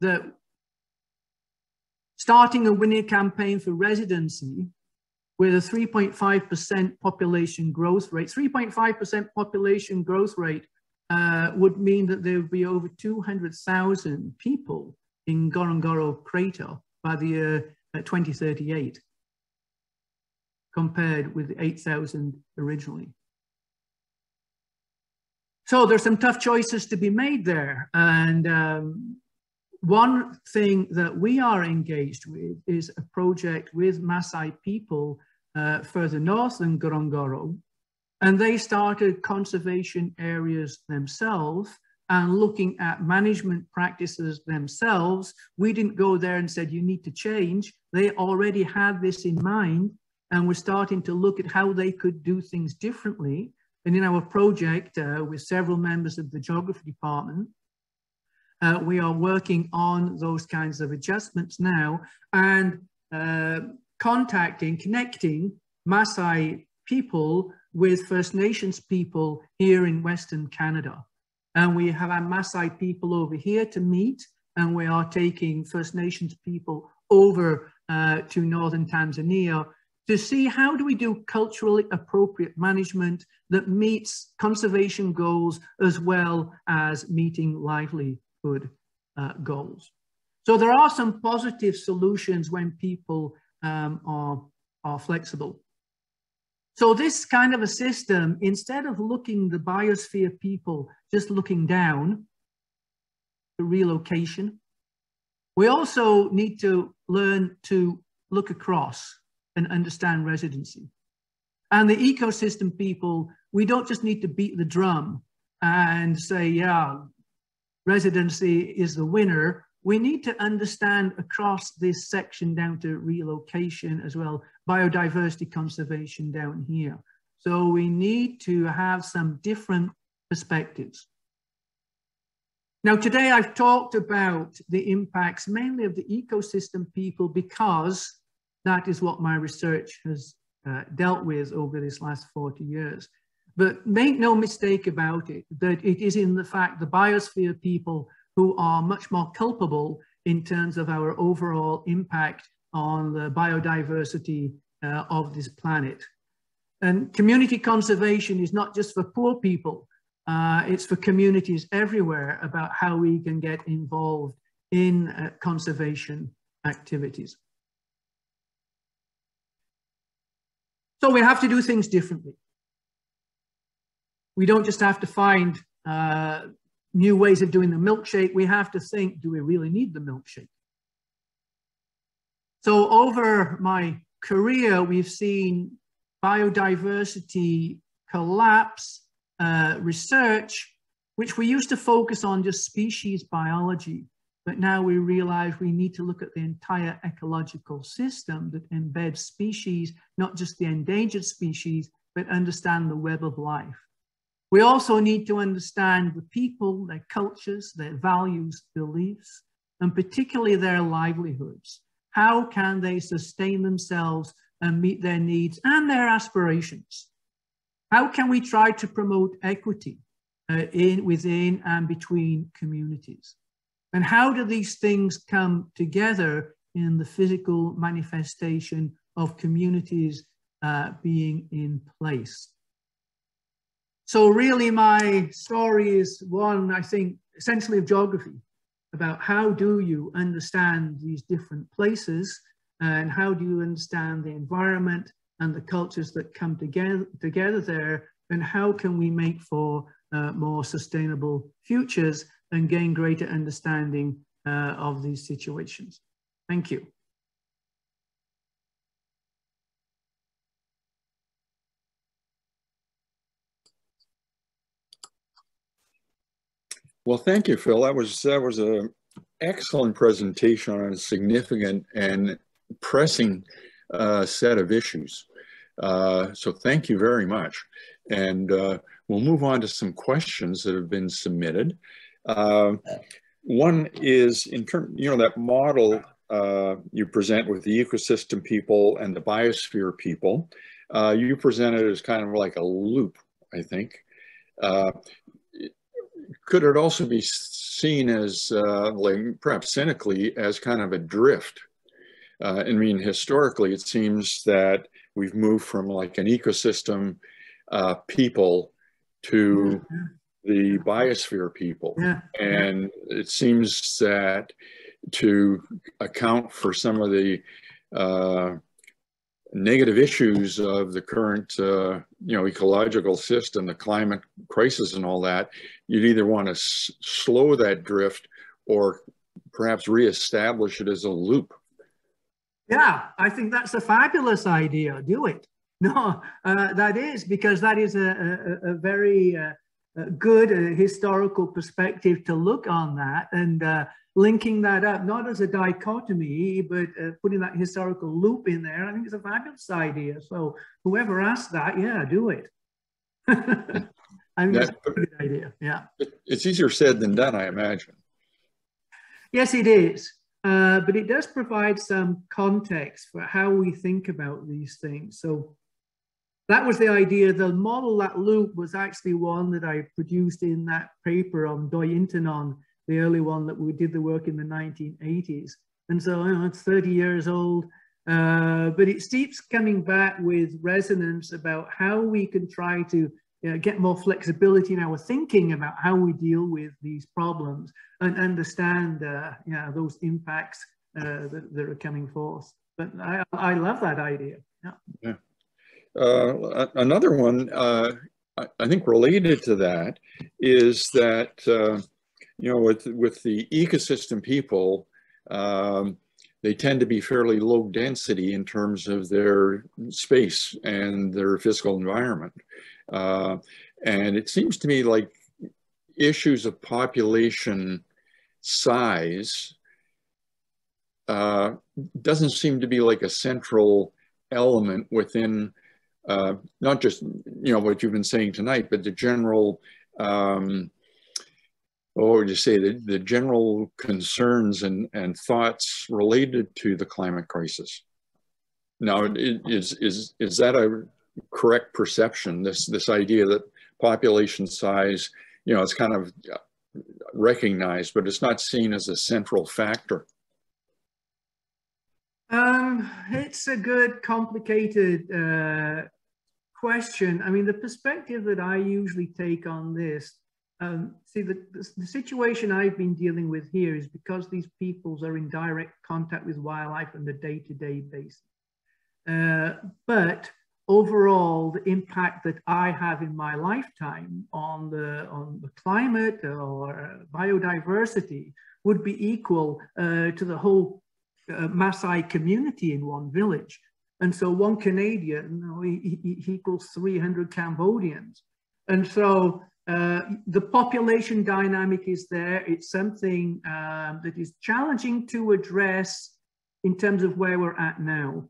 that starting a winning campaign for residency with a 3.5% population growth rate. 3.5% population growth rate uh, would mean that there would be over 200,000 people in Ngorongoro crater by the year uh, 2038, compared with 8,000 originally. So there's some tough choices to be made there. And um, one thing that we are engaged with is a project with Maasai people uh, further north than Ngorongoro, And they started conservation areas themselves and looking at management practices themselves. We didn't go there and said, you need to change. They already had this in mind and were starting to look at how they could do things differently. And in our project uh, with several members of the geography department, uh, we are working on those kinds of adjustments now and uh, contacting, connecting Maasai people with First Nations people here in Western Canada. And we have our Maasai people over here to meet, and we are taking First Nations people over uh, to Northern Tanzania to see how do we do culturally appropriate management that meets conservation goals as well as meeting livelihood uh, goals. So there are some positive solutions when people um, are, are flexible. So this kind of a system, instead of looking the biosphere people just looking down, the relocation, we also need to learn to look across and understand residency. And the ecosystem people, we don't just need to beat the drum and say, yeah, residency is the winner. We need to understand across this section down to relocation as well, biodiversity conservation down here. So we need to have some different perspectives. Now, today I've talked about the impacts mainly of the ecosystem people because that is what my research has uh, dealt with over this last 40 years. But make no mistake about it, that it is in the fact the biosphere people who are much more culpable in terms of our overall impact on the biodiversity uh, of this planet. And community conservation is not just for poor people, uh, it's for communities everywhere about how we can get involved in uh, conservation activities. So we have to do things differently. We don't just have to find uh, new ways of doing the milkshake. We have to think, do we really need the milkshake? So over my career, we've seen biodiversity collapse uh, research, which we used to focus on just species biology. But now we realize we need to look at the entire ecological system that embeds species, not just the endangered species, but understand the web of life. We also need to understand the people, their cultures, their values, beliefs, and particularly their livelihoods. How can they sustain themselves and meet their needs and their aspirations? How can we try to promote equity uh, in, within and between communities? And how do these things come together in the physical manifestation of communities uh, being in place? So really my story is one, I think, essentially of geography, about how do you understand these different places and how do you understand the environment and the cultures that come together, together there and how can we make for uh, more sustainable futures and gain greater understanding uh, of these situations. Thank you. Well, thank you, Phil. That was that was an excellent presentation on a significant and pressing uh, set of issues. Uh, so thank you very much. And uh, we'll move on to some questions that have been submitted. Uh, one is in terms, you know, that model uh, you present with the ecosystem people and the biosphere people, uh, you present it as kind of like a loop, I think. Could it also be seen as, uh, like perhaps cynically, as kind of a drift? Uh, I mean, historically, it seems that we've moved from like an ecosystem uh, people to Yeah. the biosphere people. Yeah. And it seems that to account for some of the uh, negative issues of the current, uh, you know, ecological system, the climate crisis and all that, you'd either want to s- slow that drift or perhaps reestablish it as a loop. Yeah, I think that's a fabulous idea. Do it. No, uh, that is because that is a, a, a very uh, good uh, historical perspective to look on that and uh, linking that up, not as a dichotomy, but uh, putting that historical loop in there. I think it's a fabulous idea. So whoever asked that, yeah, do it. I think it's a good idea. Yeah. It's easier said than done, I imagine. Yes, it is. Uh, but it does provide some context for how we think about these things. So that was the idea. The model, that loop, was actually one that I produced in that paper on Doi Inthanon, the early one that we did the work in the 1980s. And so you know, it's 30 years old, uh, but it keeps coming back with resonance about how we can try to you know, get more flexibility in our thinking about how we deal with these problems and understand uh, you know, those impacts uh, that, that are coming forth. But I, I love that idea. Yeah. Uh, another one, uh, I, I think related to that is that, uh, you know, with, with the ecosystem people, um, they tend to be fairly low density in terms of their space and their physical environment. Uh, and it seems to me like issues of population size uh, doesn't seem to be like a central element within uh, not just you know what you've been saying tonight, but the general um, what would you say the, the general concerns and, and thoughts related to the climate crisis. Now, is is is that a correct perception? This this idea that population size, you know, it's kind of recognized, but it's not seen as a central factor. Um, it's a good, complicated uh, question. I mean, the perspective that I usually take on this, um, see, the, the, the situation I've been dealing with here is because these peoples are in direct contact with wildlife on a day-to-day basis. Uh, but overall, the impact that I have in my lifetime on the on the climate or biodiversity would be equal uh, to the whole uh, Maasai community in one village. And so one Canadian you know, he, he equals 300 Cambodians. And so uh, the population dynamic is there. It's something um, that is challenging to address in terms of where we're at now.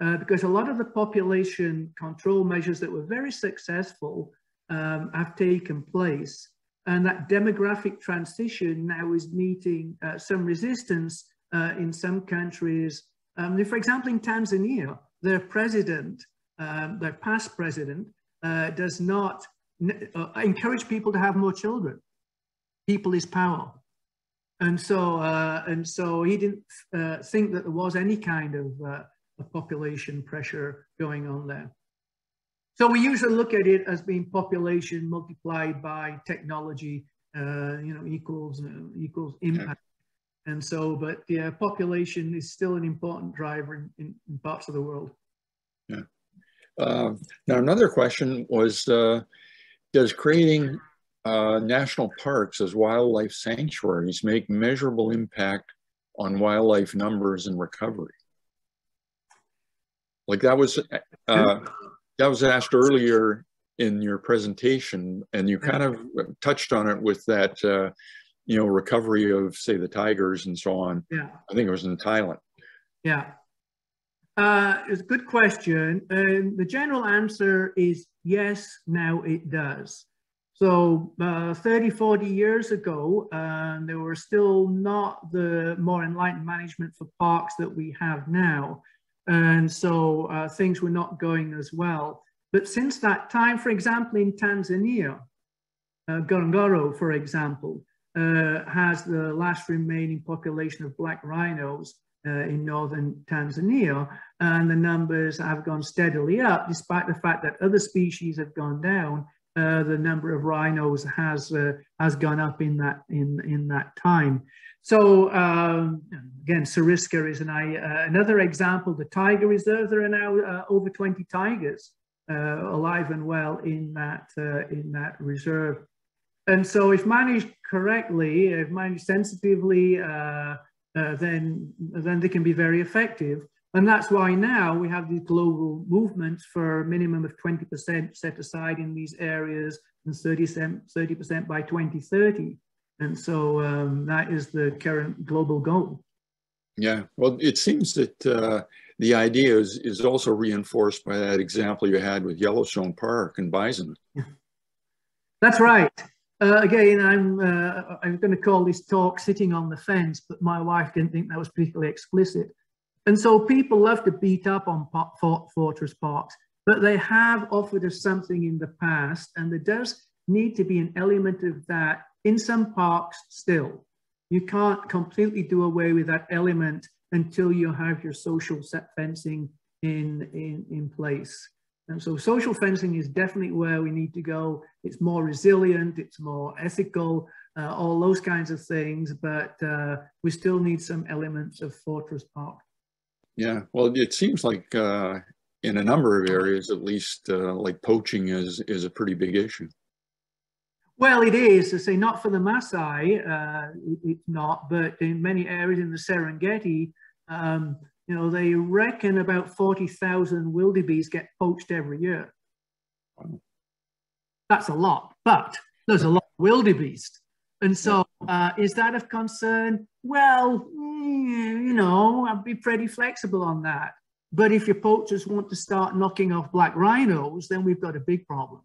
Uh, because a lot of the population control measures that were very successful um, have taken place. And that demographic transition now is meeting uh, some resistance uh, in some countries. Um, for example, in Tanzania, their president, um, their past president, uh, does not uh, encourage people to have more children. People is power. And so, uh, and so he didn't uh, think that there was any kind of uh, population pressure going on there. So we usually look at it as being population multiplied by technology, uh, you know, equals equals impact. And so, but yeah, population is still an important driver in, in, in parts of the world. Yeah. Uh, now, another question was, uh, does creating uh, national parks as wildlife sanctuaries make measurable impact on wildlife numbers and recovery? Like that was, uh, that was asked earlier in your presentation, and you kind of touched on it with that uh, you know, recovery of say the tigers and so on. Yeah. I think it was in Thailand. Yeah. Uh, it's a good question. And the general answer is yes, now it does. So uh, 30, 40 years ago, uh, there were still not the more enlightened management for parks that we have now. And so uh, things were not going as well. But since that time, for example, in Tanzania, uh, Ngorongoro, for example, uh, has the last remaining population of black rhinos. Uh, in northern Tanzania, and the numbers have gone steadily up, despite the fact that other species have gone down. Uh, the number of rhinos has uh, has gone up in that in in that time. So um, again, Sariska is an, uh, another example. The tiger reserve, there are now uh, over 20 tigers uh, alive and well in that in that reserve. And so if managed correctly, if managed sensitively, uh, then, then they can be very effective. And that's why now we have these global movements for a minimum of 20% set aside in these areas and 30%, 30% by 2030. And so um, that is the current global goal. Yeah, well, it seems that uh, the idea is, is also reinforced by that example you had with Yellowstone Park and bison. That's right. Uh, again, I'm uh, I'm going to call this talk "Sitting on the Fence," but my wife didn't think that was particularly explicit. And so people love to beat up on fortress parks, but they have offered us something in the past, and there does need to be an element of that in some parks still. You can't completely do away with that element until you have your social set fencing in, in, in place. And so social fencing is definitely where we need to go. It's more resilient, it's more ethical, uh, all those kinds of things, but uh, we still need some elements of Fortress Park. Yeah, well, it seems like uh, in a number of areas, at least, uh, like poaching is, is a pretty big issue. Well, it is. To say not for the Maasai, uh, it's not, but in many areas in the Serengeti, um, you know, they reckon about 40,000 wildebeest get poached every year. That's a lot, but there's a lot of wildebeest. And so, uh, is that of concern? Well, you know, I'd be pretty flexible on that. But if your poachers want to start knocking off black rhinos, then we've got a big problem.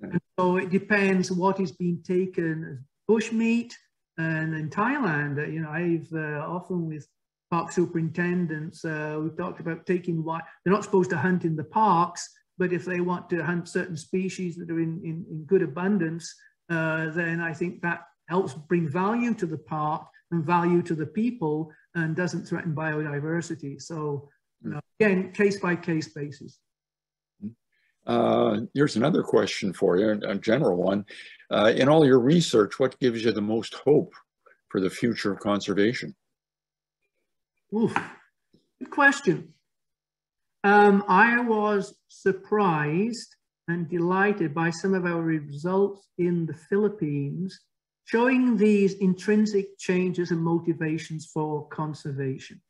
Yeah. And so it depends what is being taken as bushmeat. And in Thailand, you know, I've uh, often with park superintendents, uh, we've talked about taking what they're not supposed to hunt in the parks, but if they want to hunt certain species that are in, in, in good abundance, uh, then I think that helps bring value to the park and value to the people and doesn't threaten biodiversity. So you know, again, case by case basis. Uh, here's another question for you, a general one. Uh, in all your research, what gives you the most hope for the future of conservation? Oof, good question. Um, I was surprised and delighted by some of our results in the Philippines showing these intrinsic changes and motivations for conservation.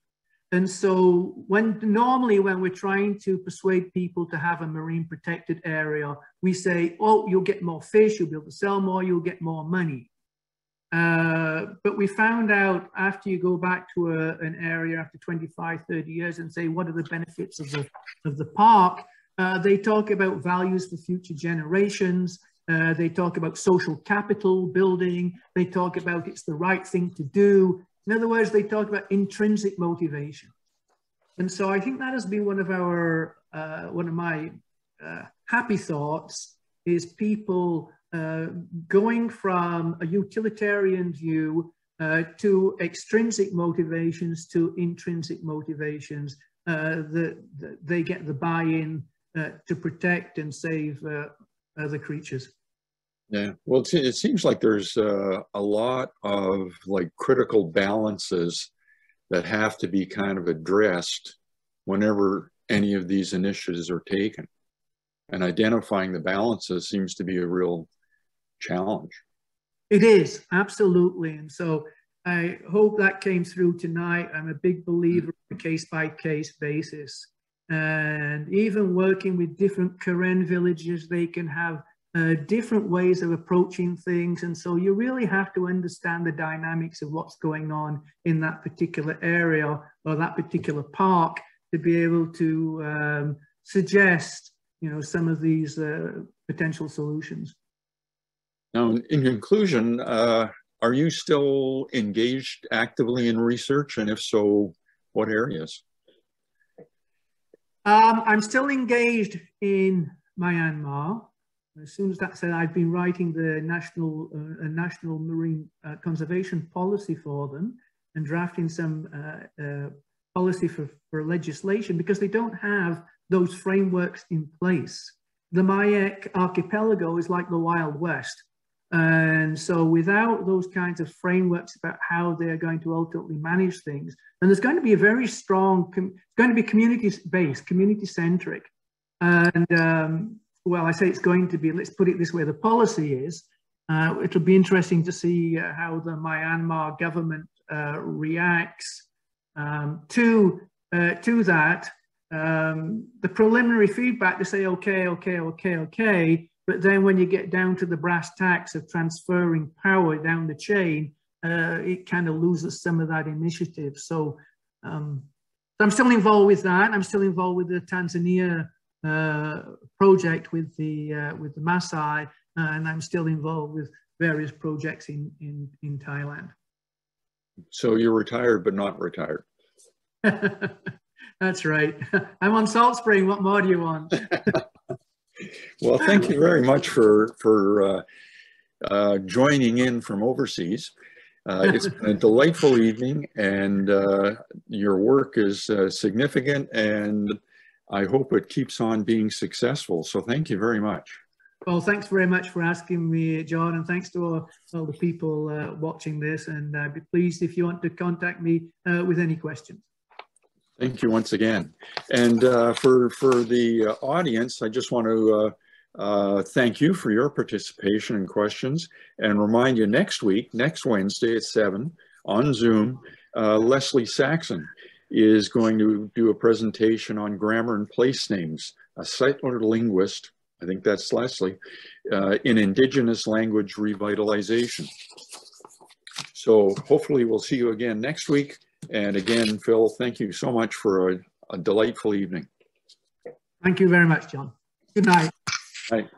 And so when normally when we're trying to persuade people to have a marine protected area, we say, oh, you'll get more fish, you'll be able to sell more, you'll get more money. Uh, but we found out after you go back to a, an area after 25, 30 years and say, what are the benefits of the, of the park? Uh, they talk about values for future generations. Uh, they talk about social capital building. They talk about it's the right thing to do. In other words, they talk about intrinsic motivation. And so I think that has been one of our, uh, one of my uh, happy thoughts is people going from a utilitarian view uh, to extrinsic motivations to intrinsic motivations uh, that, they get the buy-in uh, to protect and save uh, other creatures. Yeah, well, it seems like there's a lot of like critical balances that have to be kind of addressed whenever any of these initiatives are taken. And identifying the balances seems to be a real challenge. It is, absolutely. And so I hope that came through tonight. I'm a big believer on a case by case basis. And even working with different Karen villages, they can have uh, different ways of approaching things. And so you really have to understand the dynamics of what's going on in that particular area or that particular park to be able to um, suggest, you know, some of these uh, potential solutions. Now, in conclusion, uh, are you still engaged actively in research? And if so, what areas? Um, I'm still engaged in Myanmar. As soon as that said, I've been writing the national uh, national marine uh, conservation policy for them and drafting some uh, uh, policy for, for legislation because they don't have those frameworks in place. The Myeik archipelago is like the Wild West. And so without those kinds of frameworks about how they're going to ultimately manage things, and there's going to be a very strong, it's going to be community-based, community-centric. And um, well, I say it's going to be, let's put it this way, the policy is, uh, it'll be interesting to see uh, how the Myanmar government uh, reacts um, to, uh, to that. Um, the preliminary feedback to say, okay, okay, okay, okay, but then when you get down to the brass tacks of transferring power down the chain, uh, it kind of loses some of that initiative. So um, I'm still involved with that. I'm still involved with the Tanzania uh, project with the uh, with the Maasai, uh, and I'm still involved with various projects in in in Thailand. So you're retired, but not retired. That's right. I'm on Salt Spring. What more do you want? well, thank you very much for for uh, uh, joining in from overseas. Uh, it's been a delightful evening, and uh, your work is uh, significant, and I hope it keeps on being successful. So, thank you very much. Well, thanks very much for asking me, John, and thanks to all, all the people uh, watching this. And I'd be pleased if you want to contact me with any questions. Thank you once again. And uh, for, for the uh, audience, I just want to uh, uh, thank you for your participation and questions and remind you next week, next Wednesday at 7 on Zoom, uh, Leslie Saxon is going to do a presentation on grammar and place names, a settler linguist, I think that's Leslie, uh, in Indigenous language revitalization. So hopefully we'll see you again next week. And again, Phil, thank you so much for a, a delightful evening. Thank you very much, John. Good night. Night.